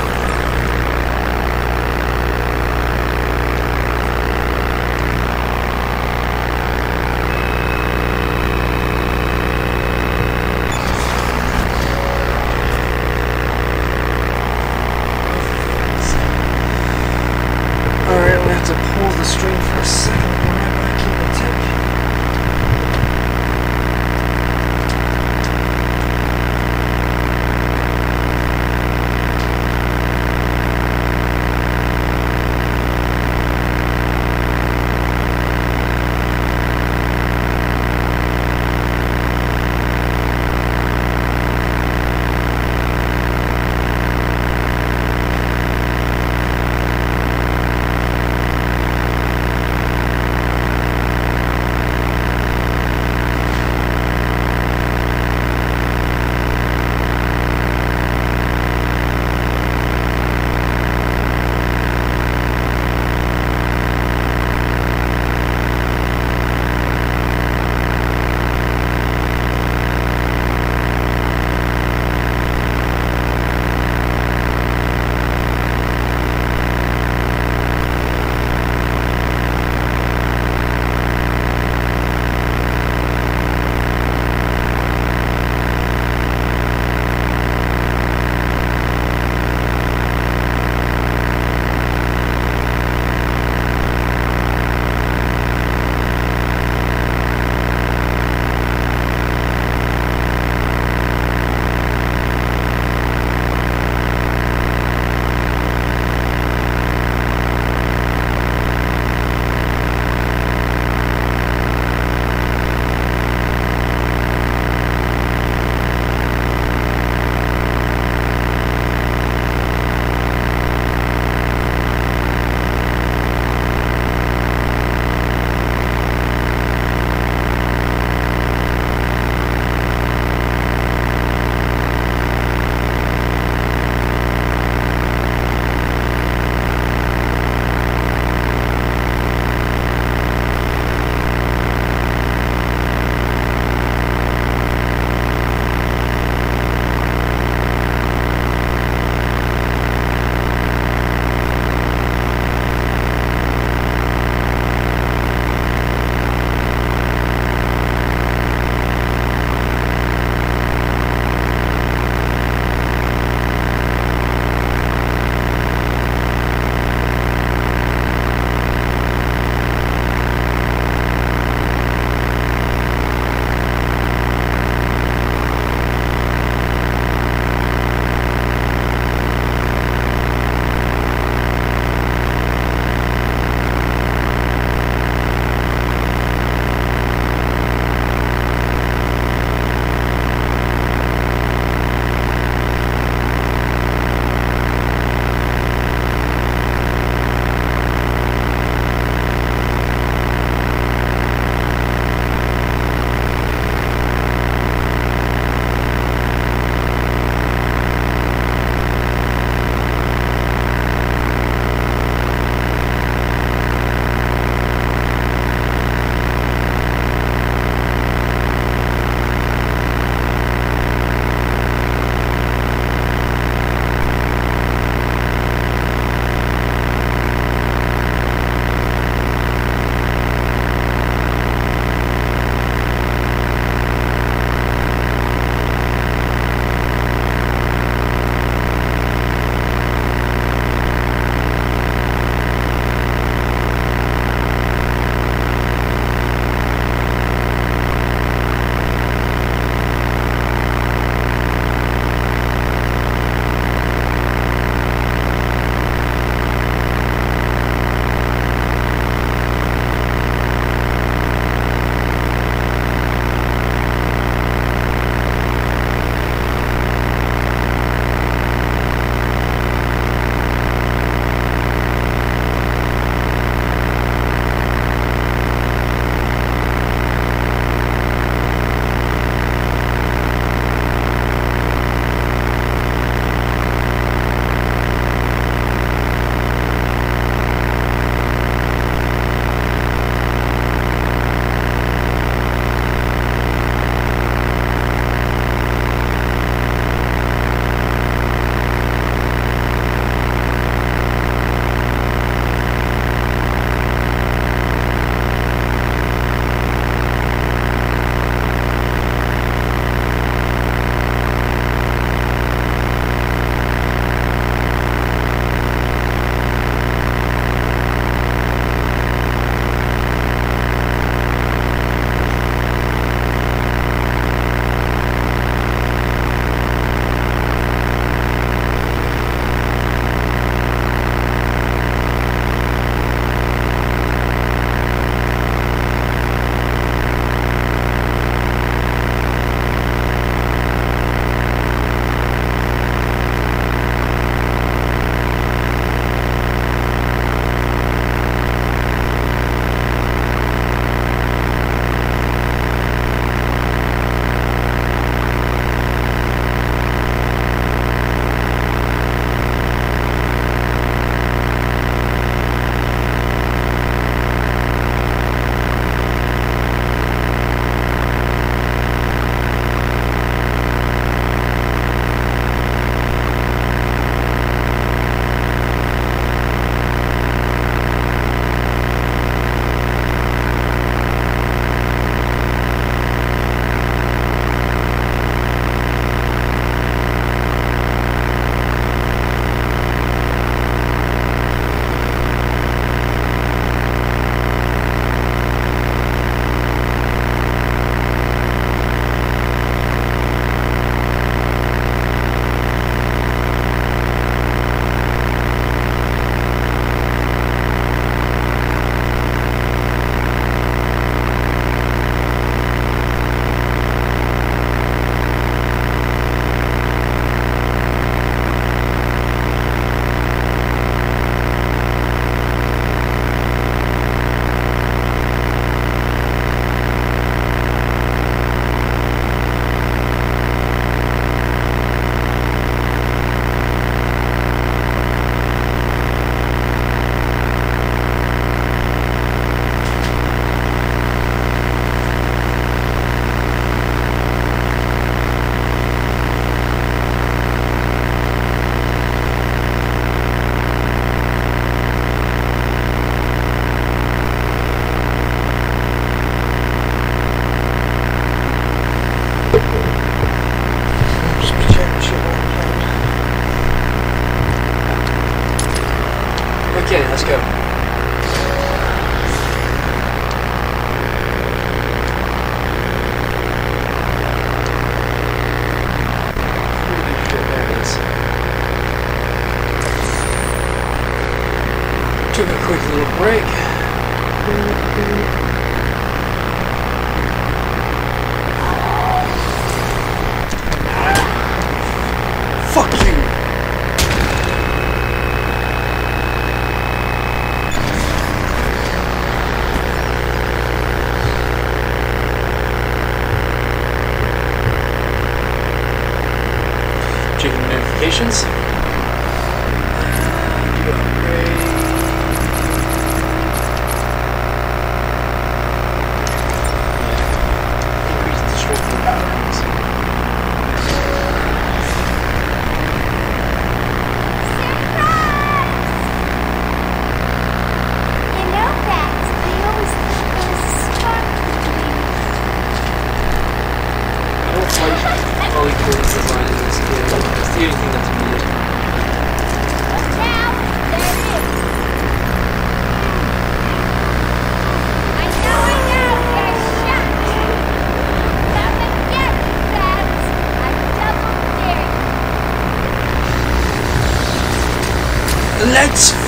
questions.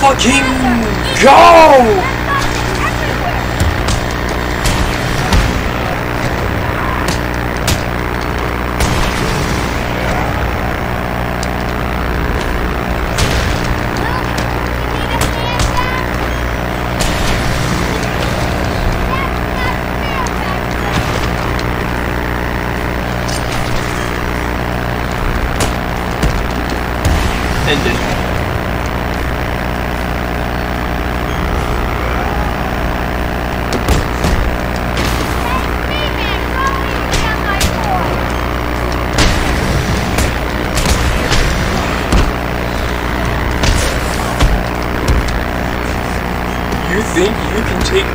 fucking go!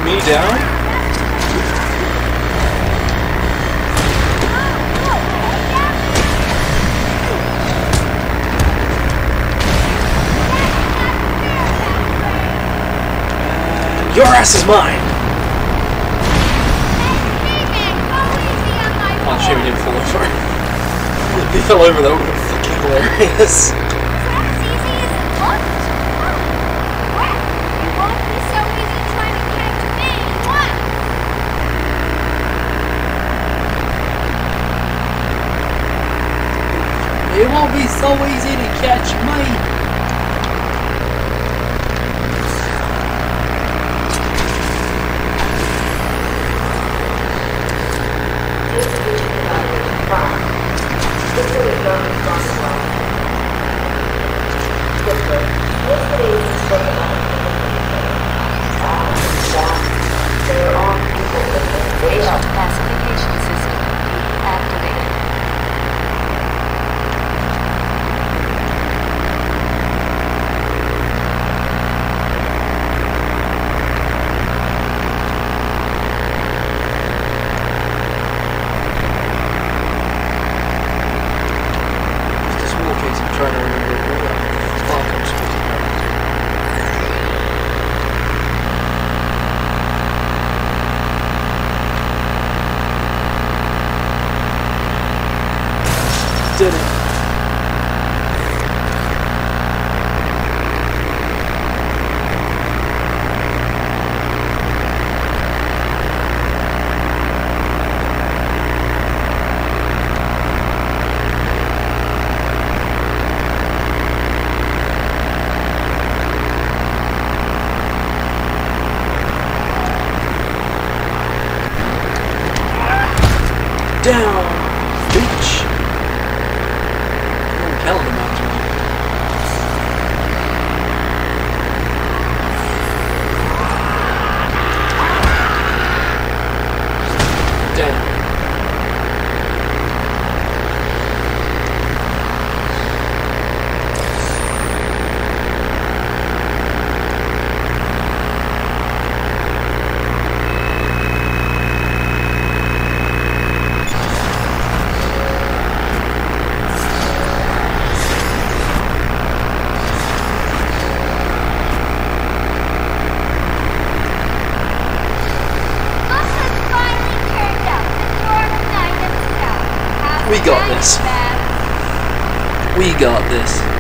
me down? Your ass is mine! Oh shit, we didn't fall over. He fell over, that would have been fucking hilarious. catch my got this.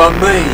For me,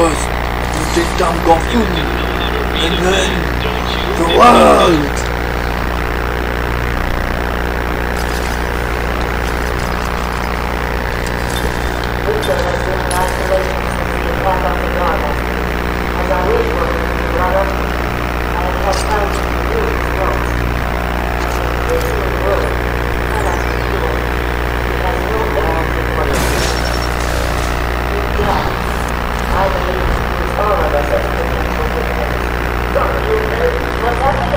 was. You just don't confuse. And then the world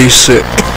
basic.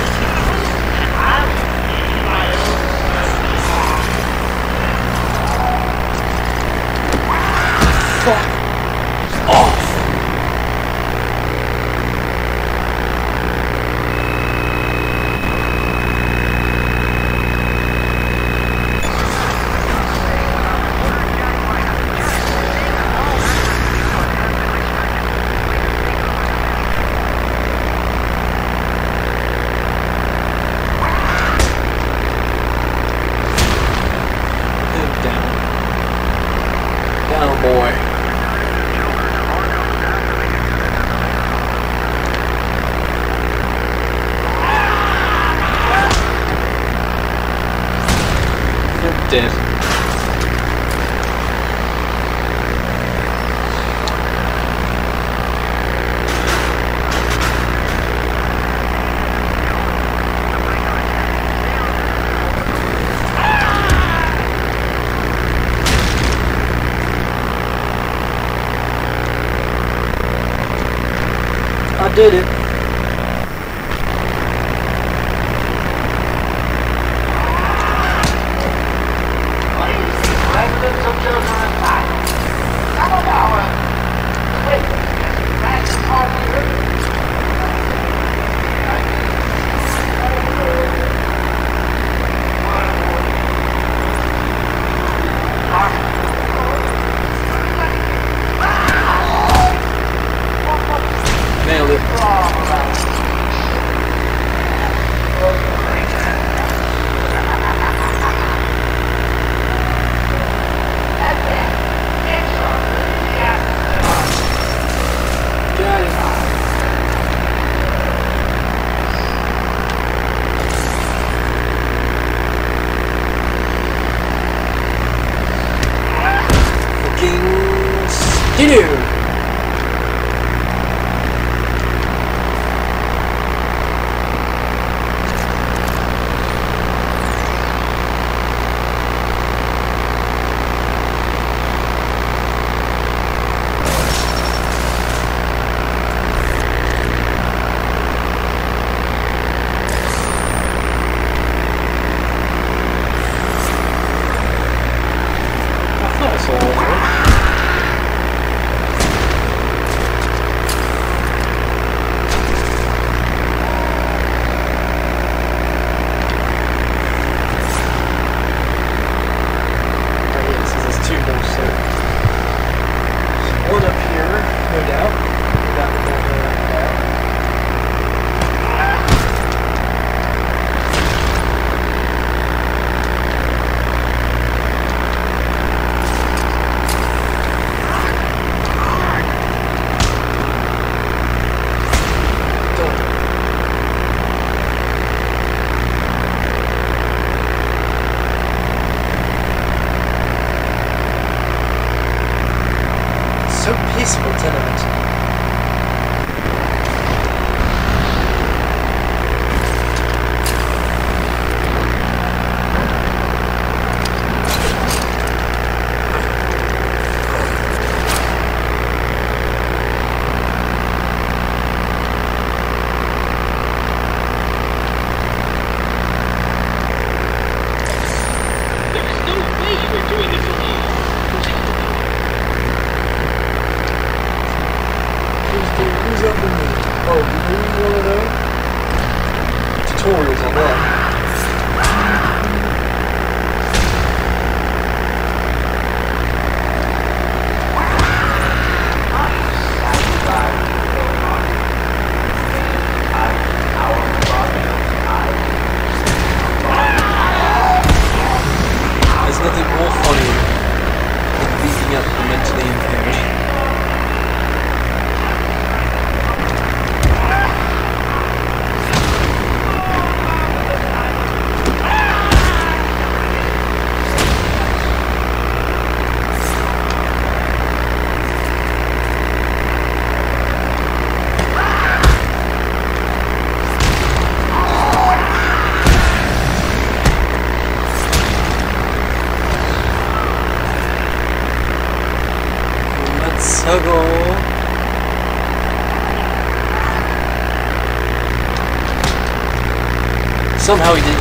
Somehow he didn't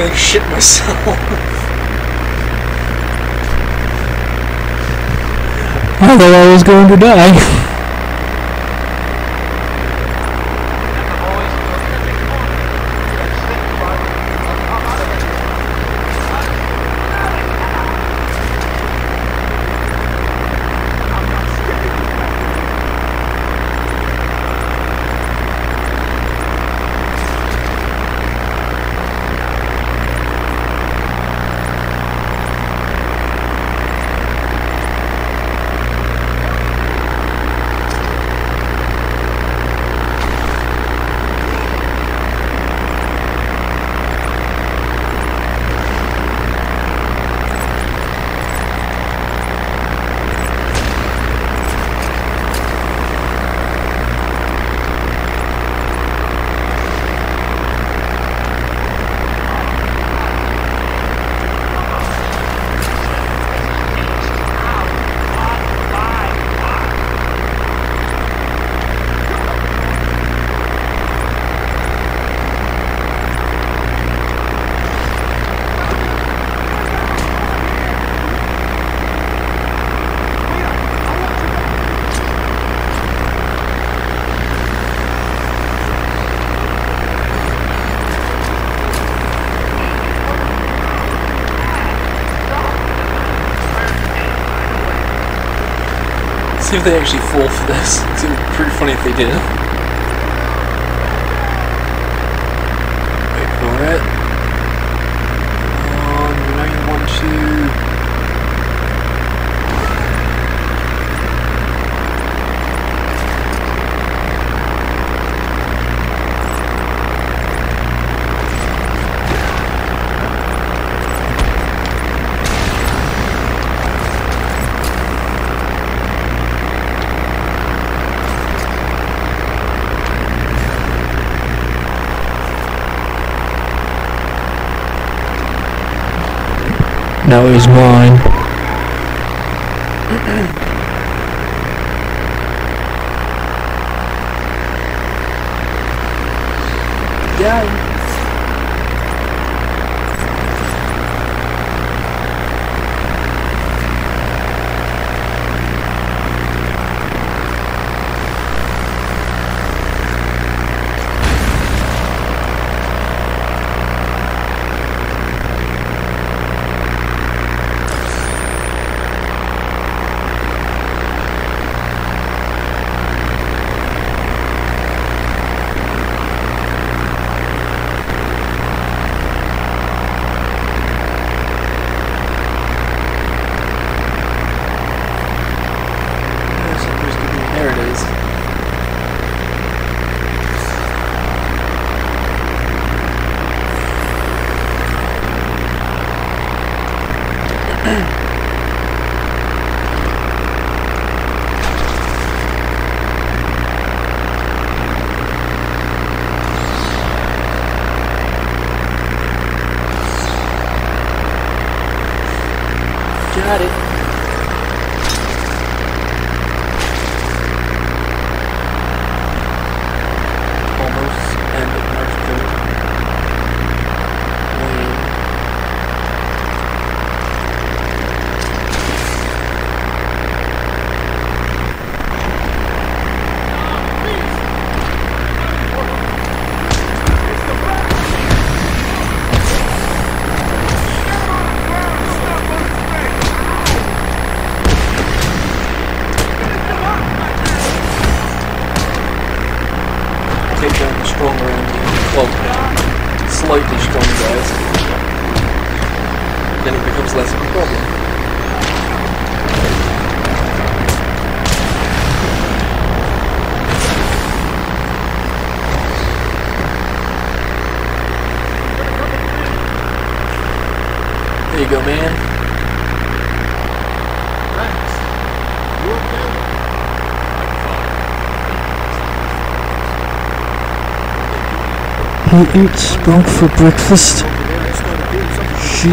gonna shit myself. I thought I was going to die. If they actually fall for this. It's be pretty funny if they did. why He eats spunk for breakfast. She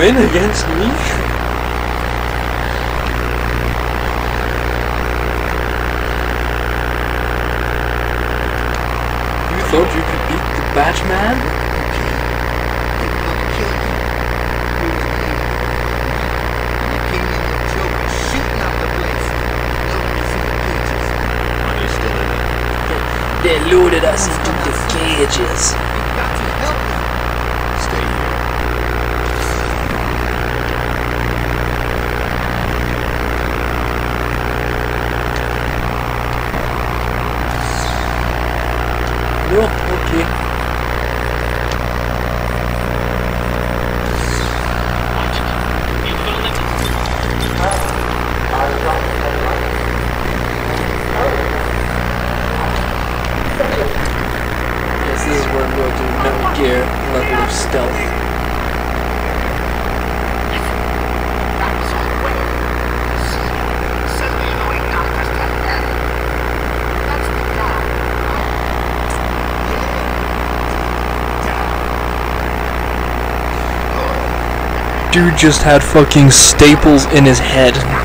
win against me? You thought you could beat the Batman? They loaded us into the cages. Stay here. No, okay. What? You dude just had fucking staples in his head.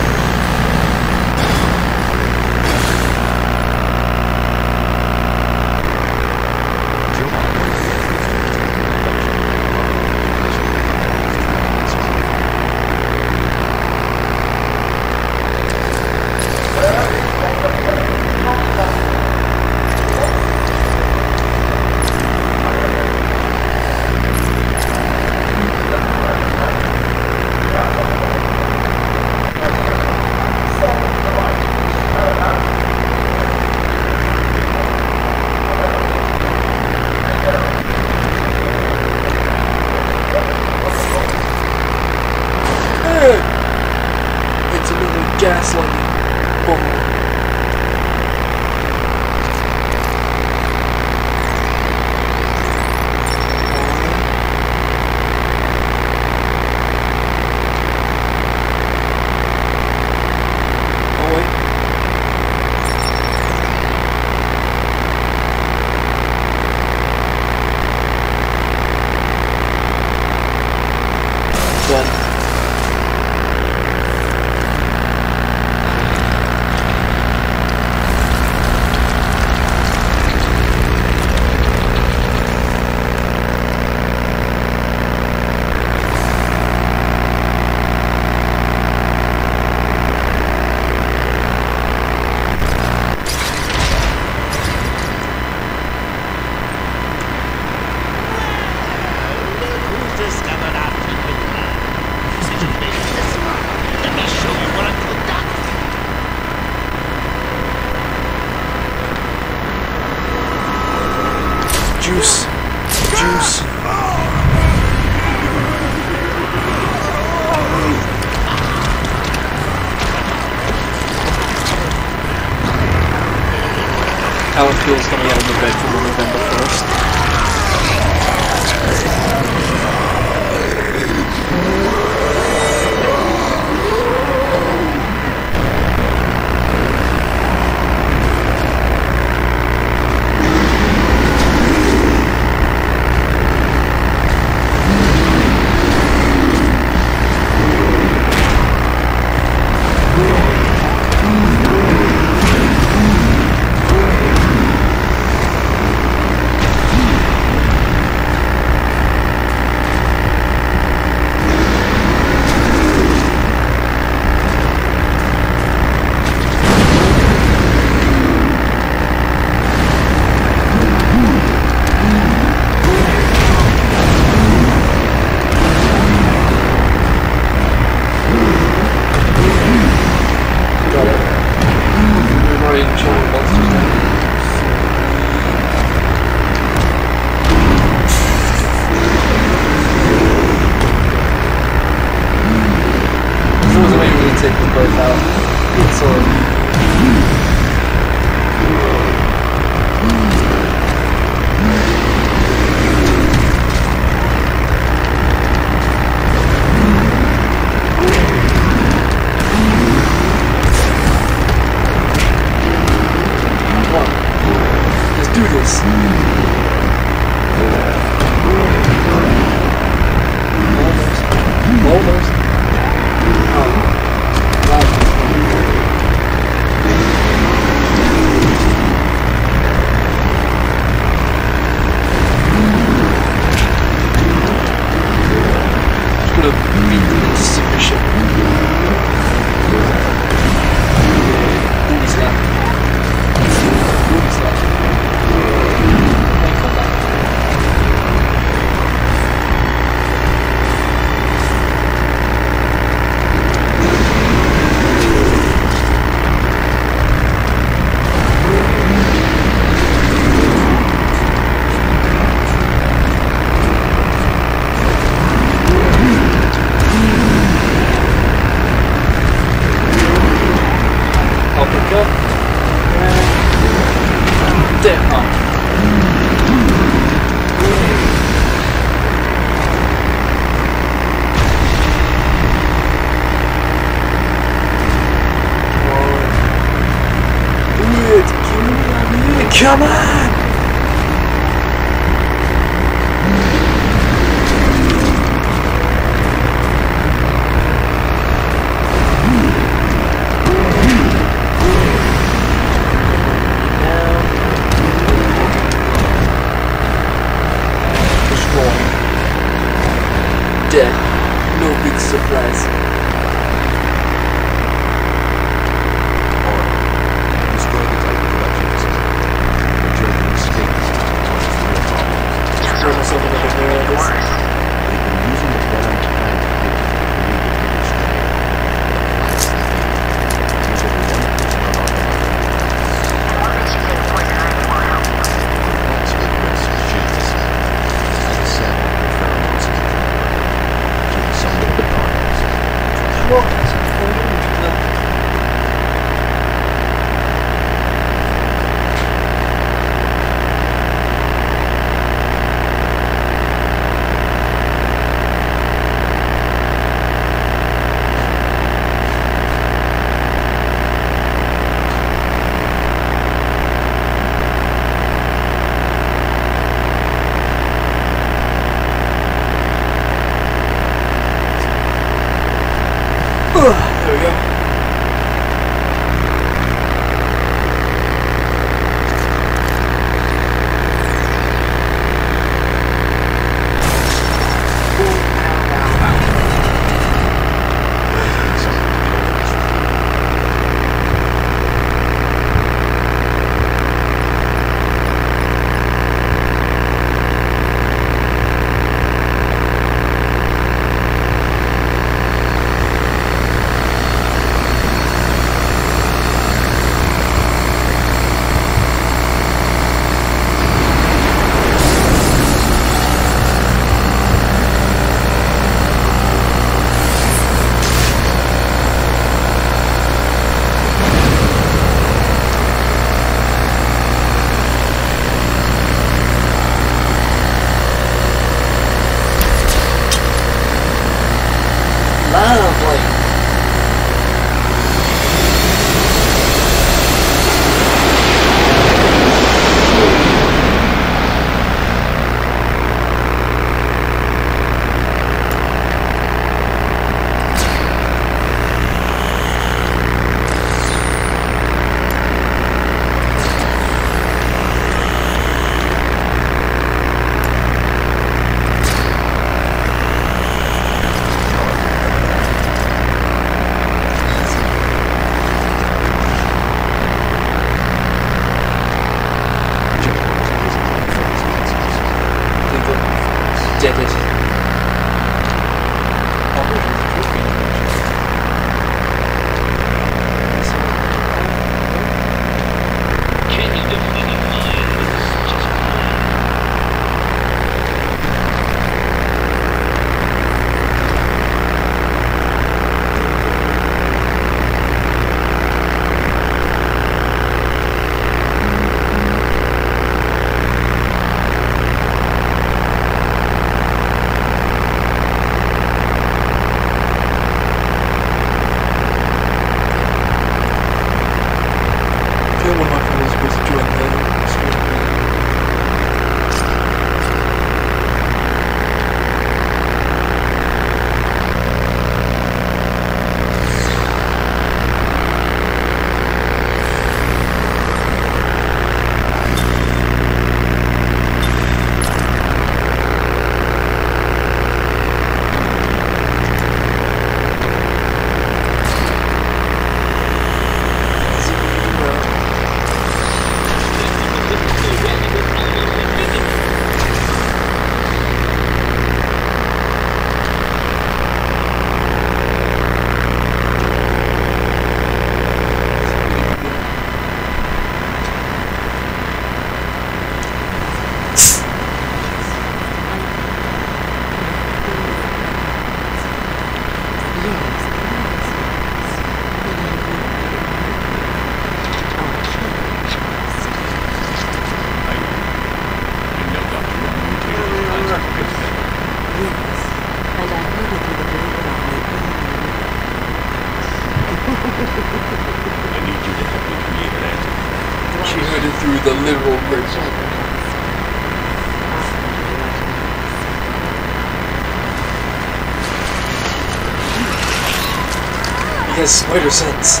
Has spider sense.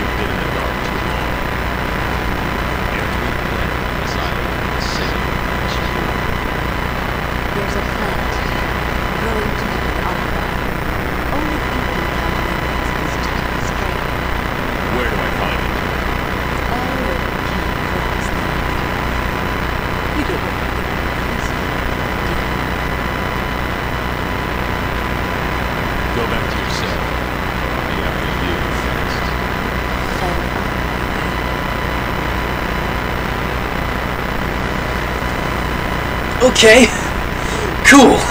You've been in the dark too long. Every planet on this island is the same as you. There's a planet growing to the alpha. Only people can use this strength. Where do I find it? All of Killer Croc's. You don't know. Go back to your cell. I'll be after you fast. Okay. Cool.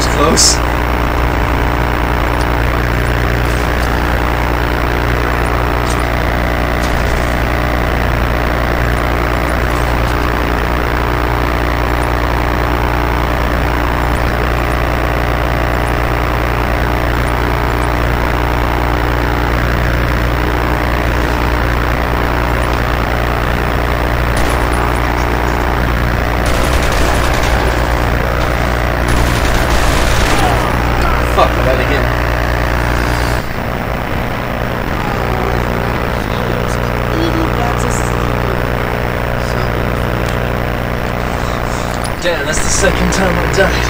Was close. Fuck, I died again. Damn, that's the second time I died.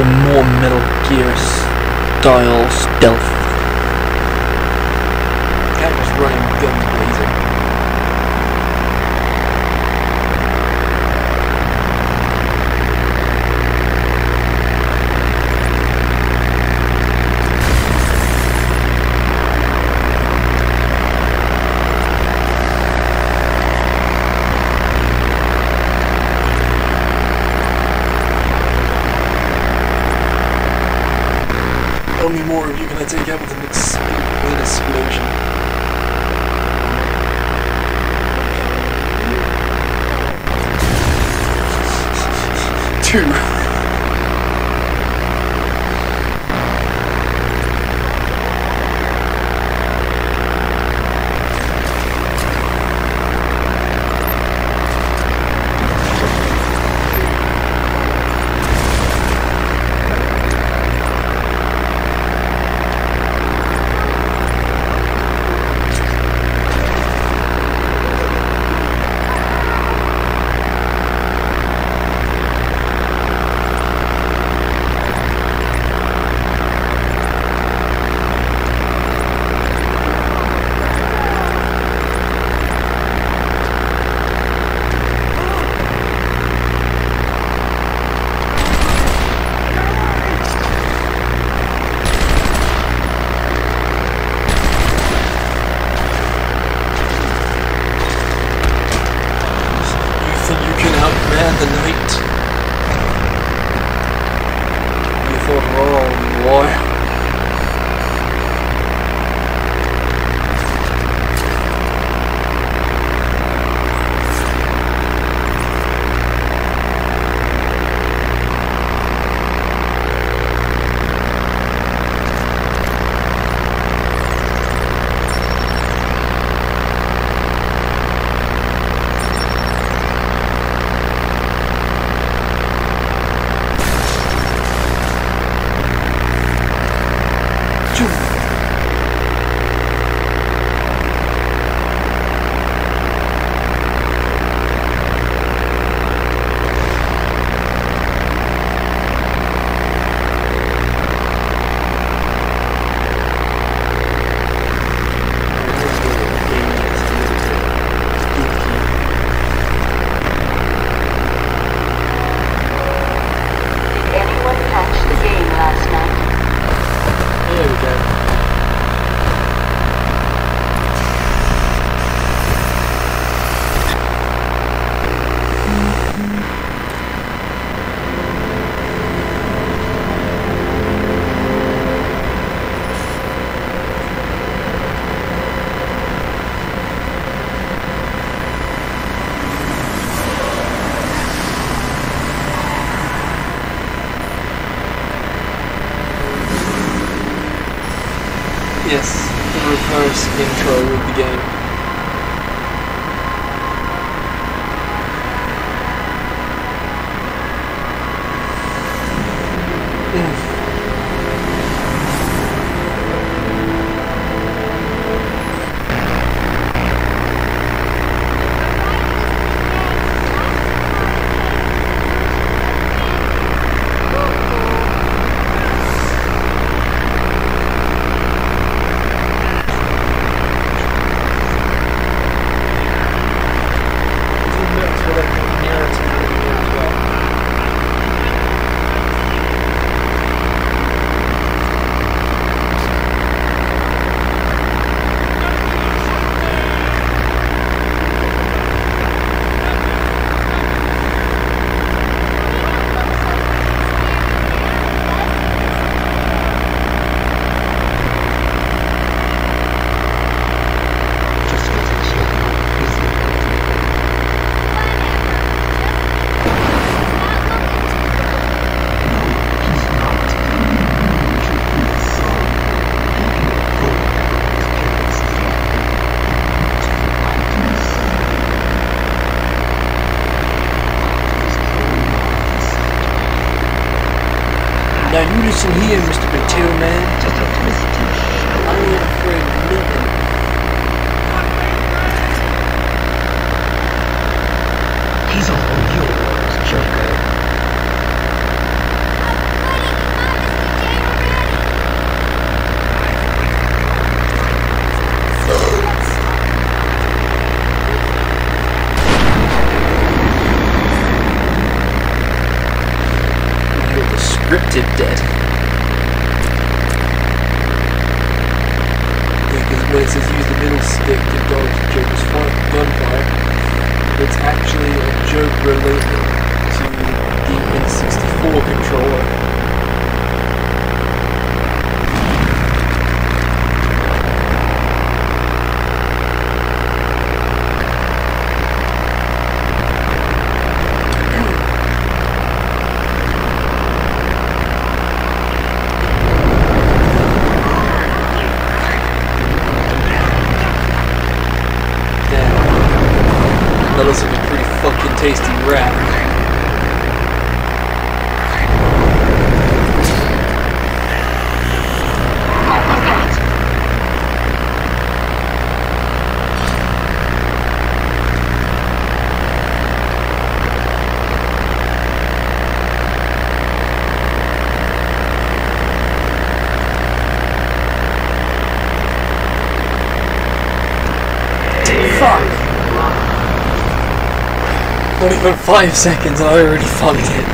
Some more Metal Gear style stealth. Five seconds and I already fucked it.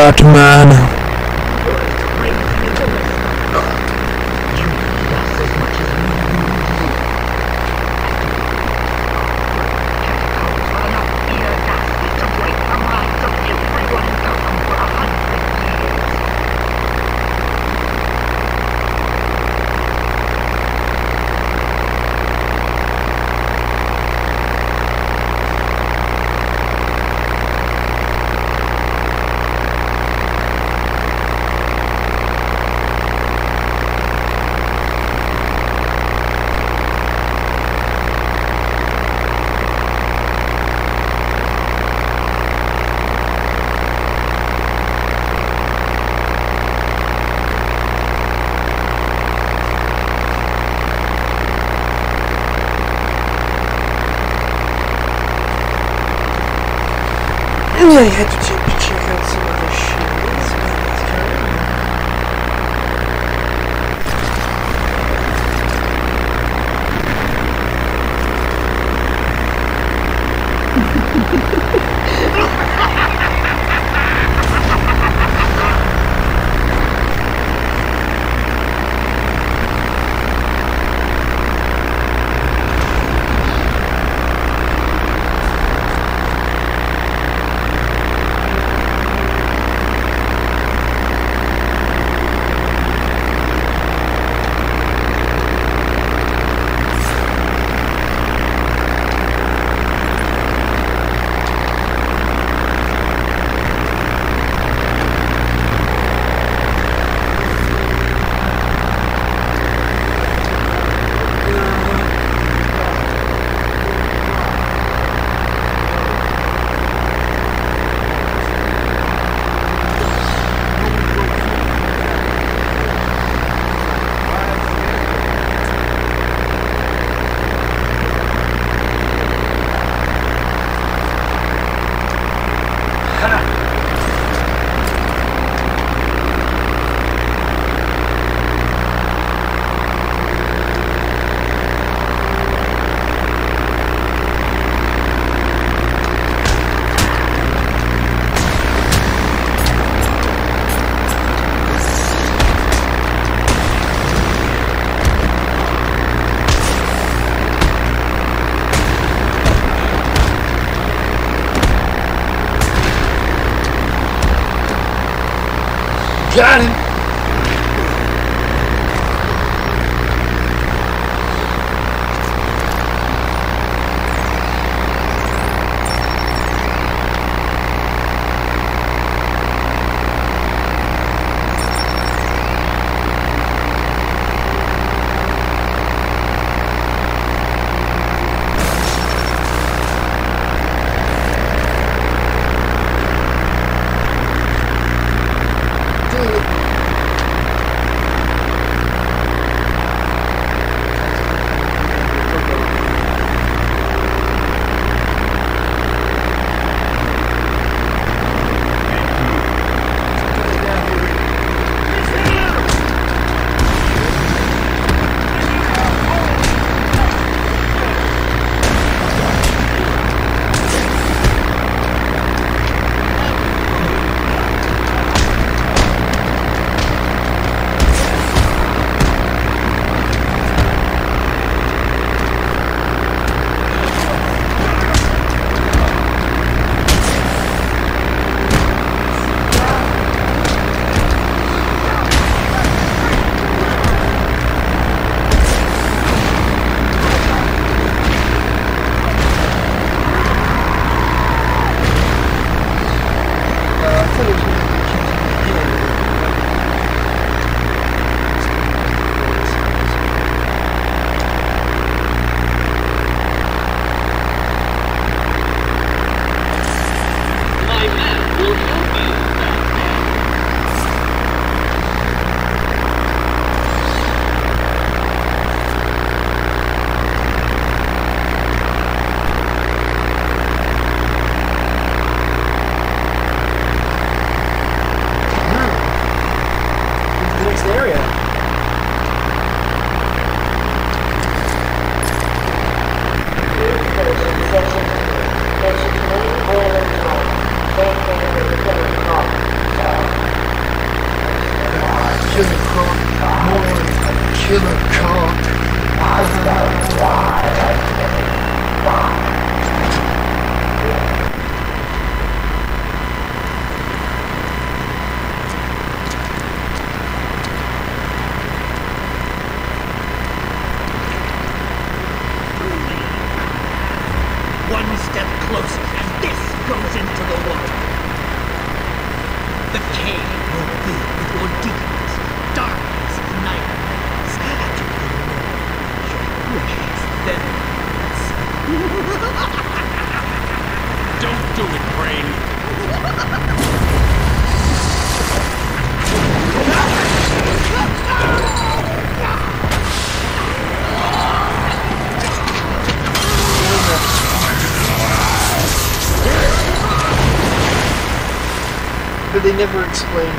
What are you? But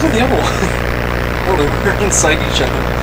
to the other one? oh, they were inside each other.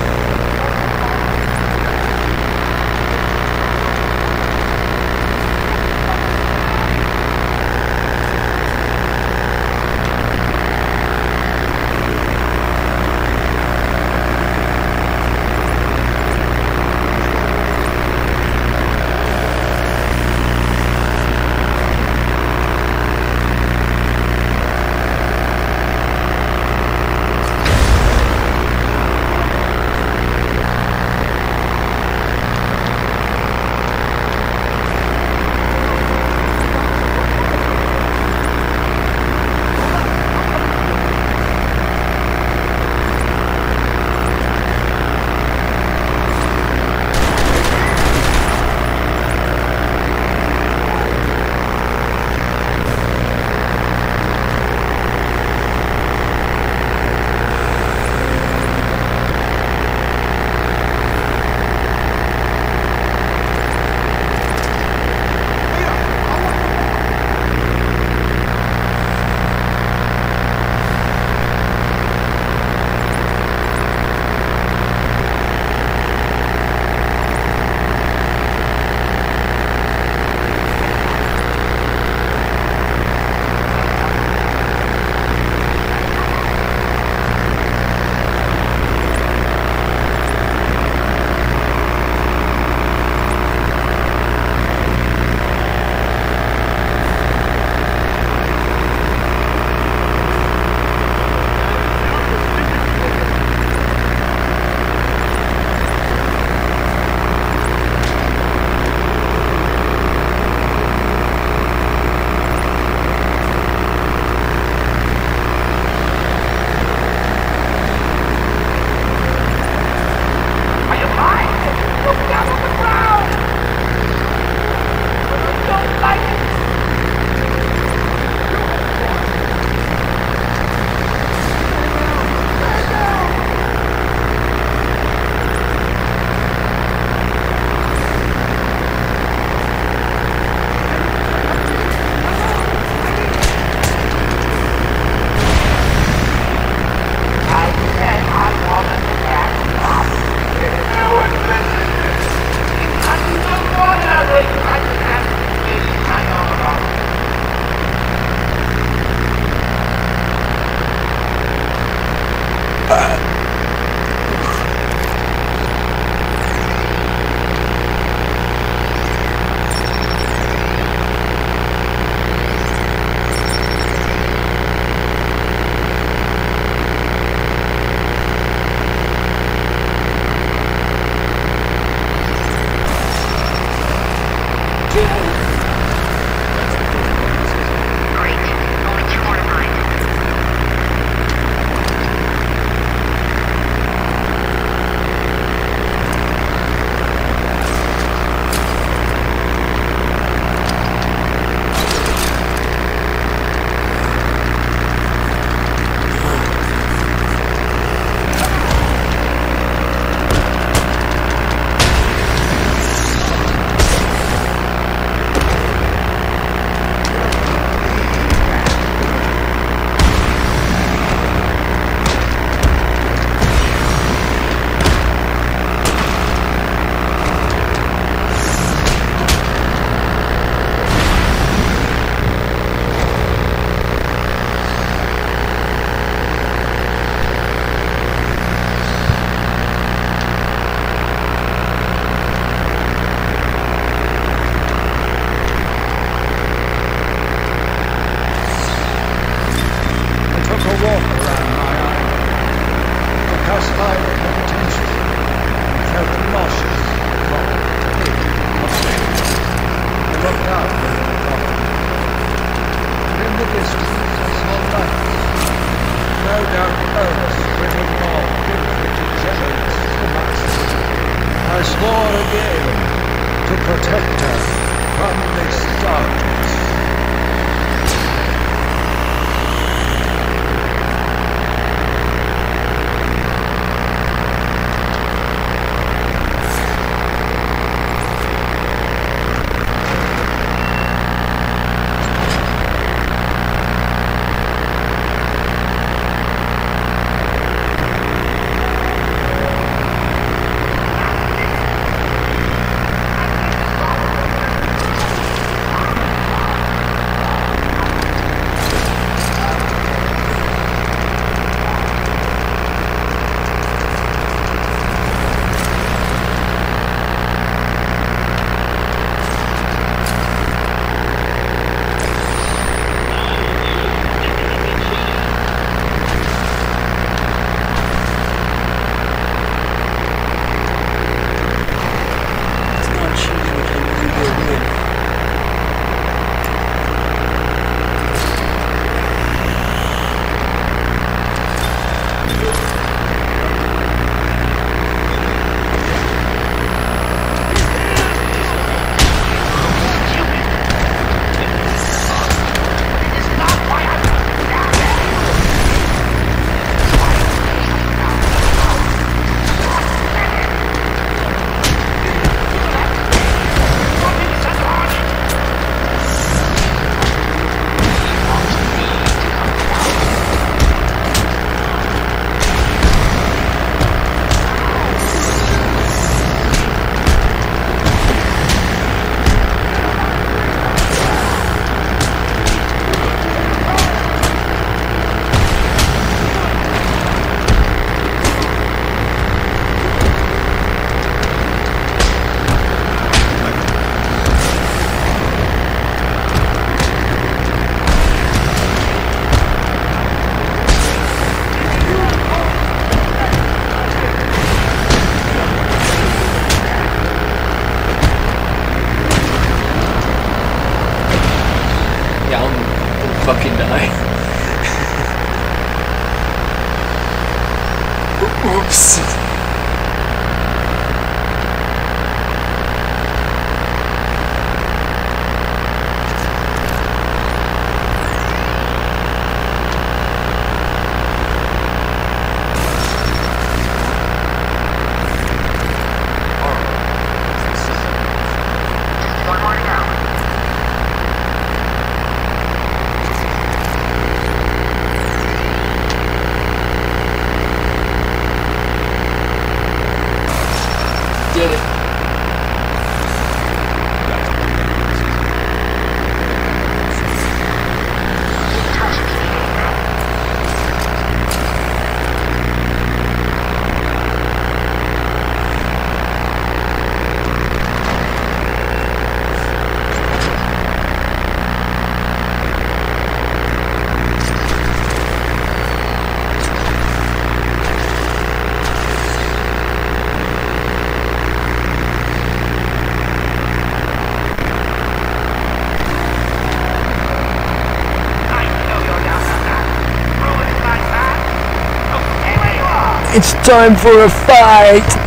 It's time for a fight!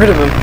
Rid of him.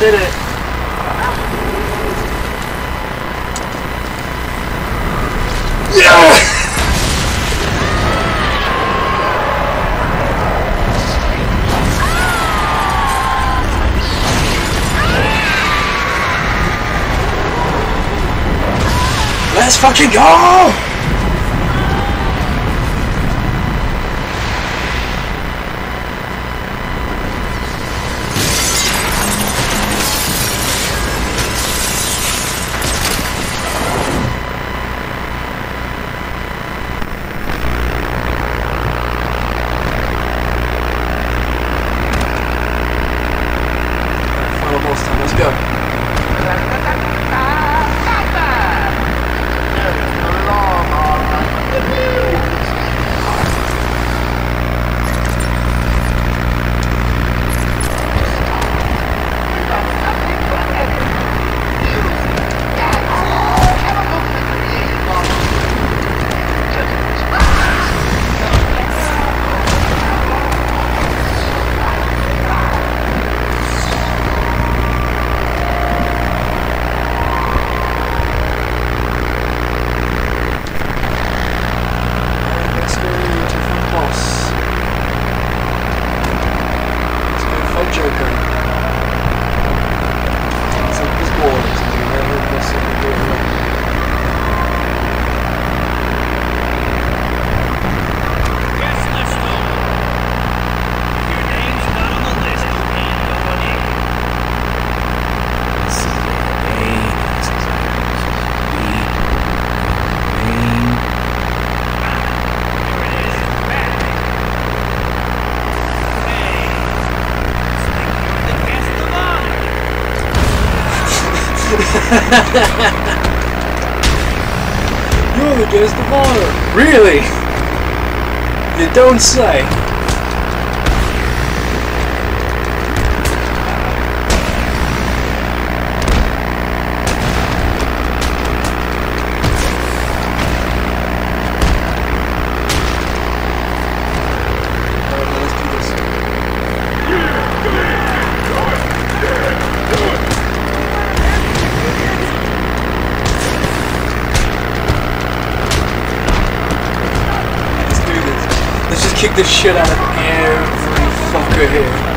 did it. Yeah! Let's fucking go! You're the guest of honor. Really? You don't say. kick the shit out of every fucker here.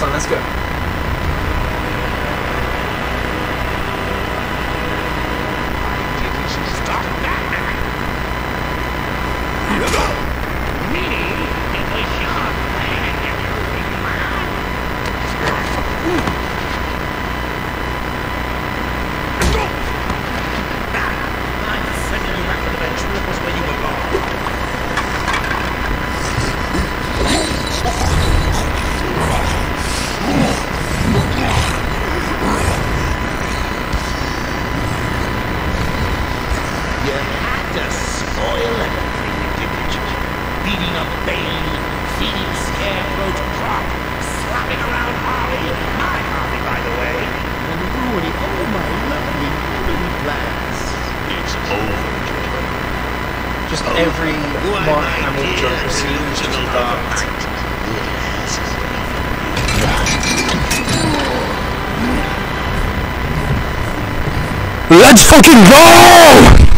Boss time, let's go. I'm sending you back to the ventriloquist where you belong. You had to spoil everything, didn't you? Beating up Bane, feeding Scarecrow to Croc, slapping around Harley, my Harley, by the way, and ruining all my lovely living plans. It's over, Just every Mark Hamill Joker scene is just fucked. Let's fucking go!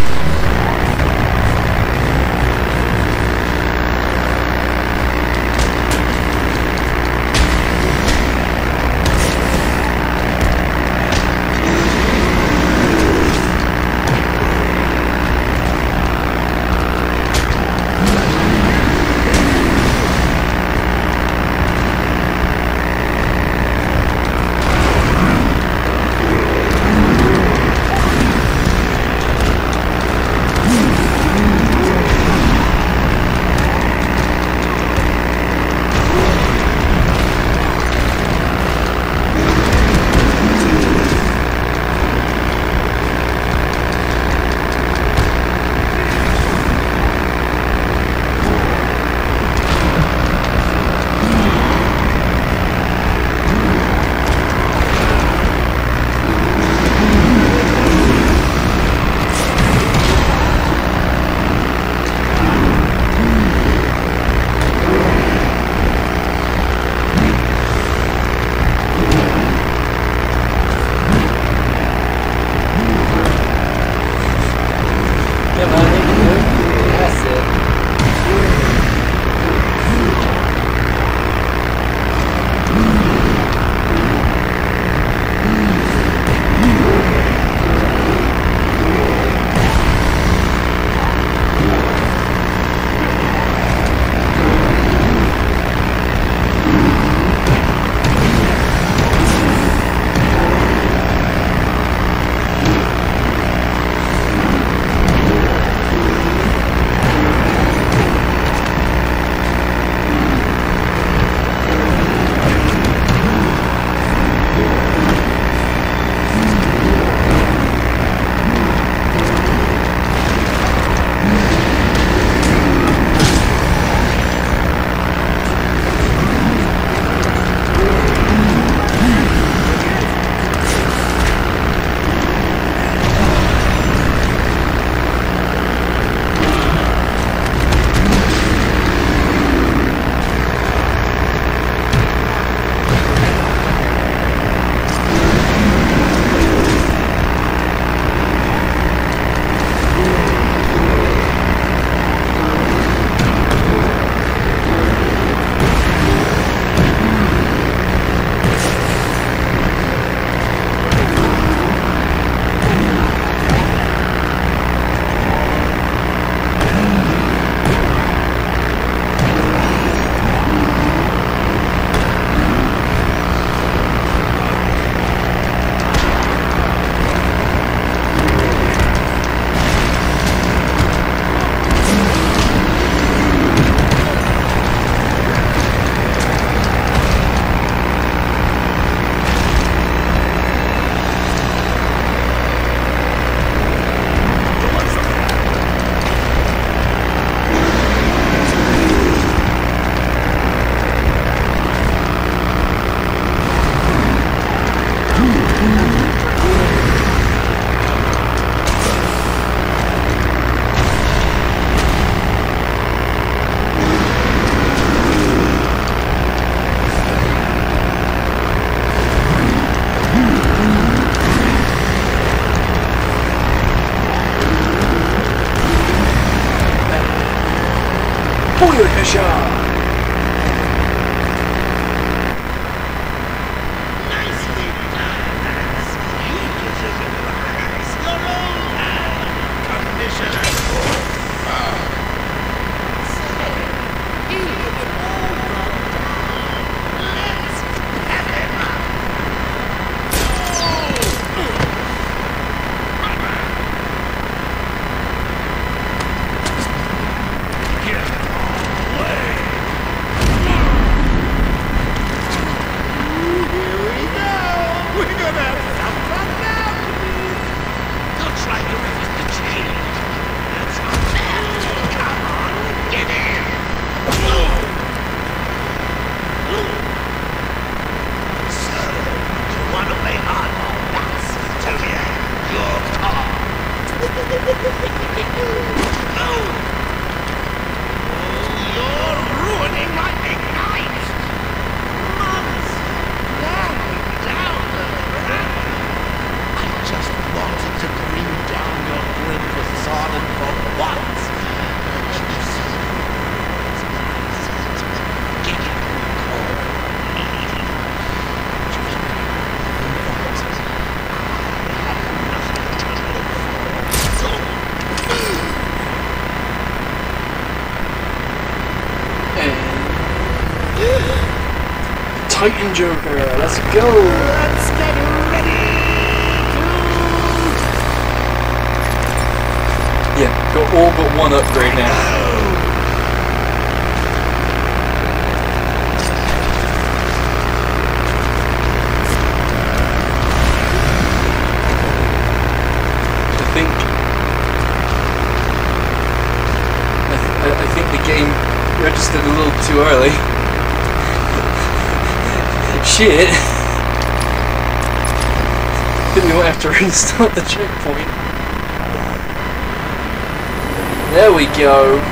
oh! You're ruining my picnic! Titan Joker. Let's go. Let's get ready. Yeah, got all but one upgrade now. shit. Didn't have to restart the checkpoint. There we go.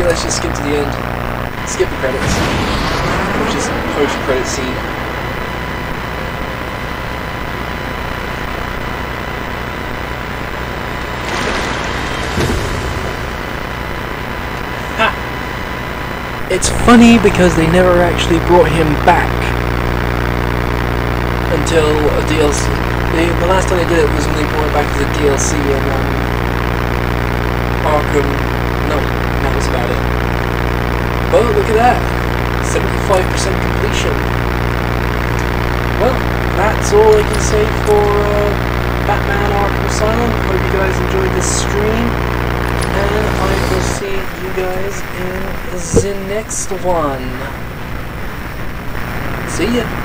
it, let's just skip to the end. skip the credits, which is post-credit scene. Ha! It's funny because they never actually brought him back until a DLC. They, the last time they did it was when they brought it back as a DLC in um, Arkham. No, that was about it. Oh, look at that! 75% completion. Well, that's all I can say for uh, Batman Arkham Asylum. Hope you guys enjoyed this stream. And I will see you guys in the next one. See ya!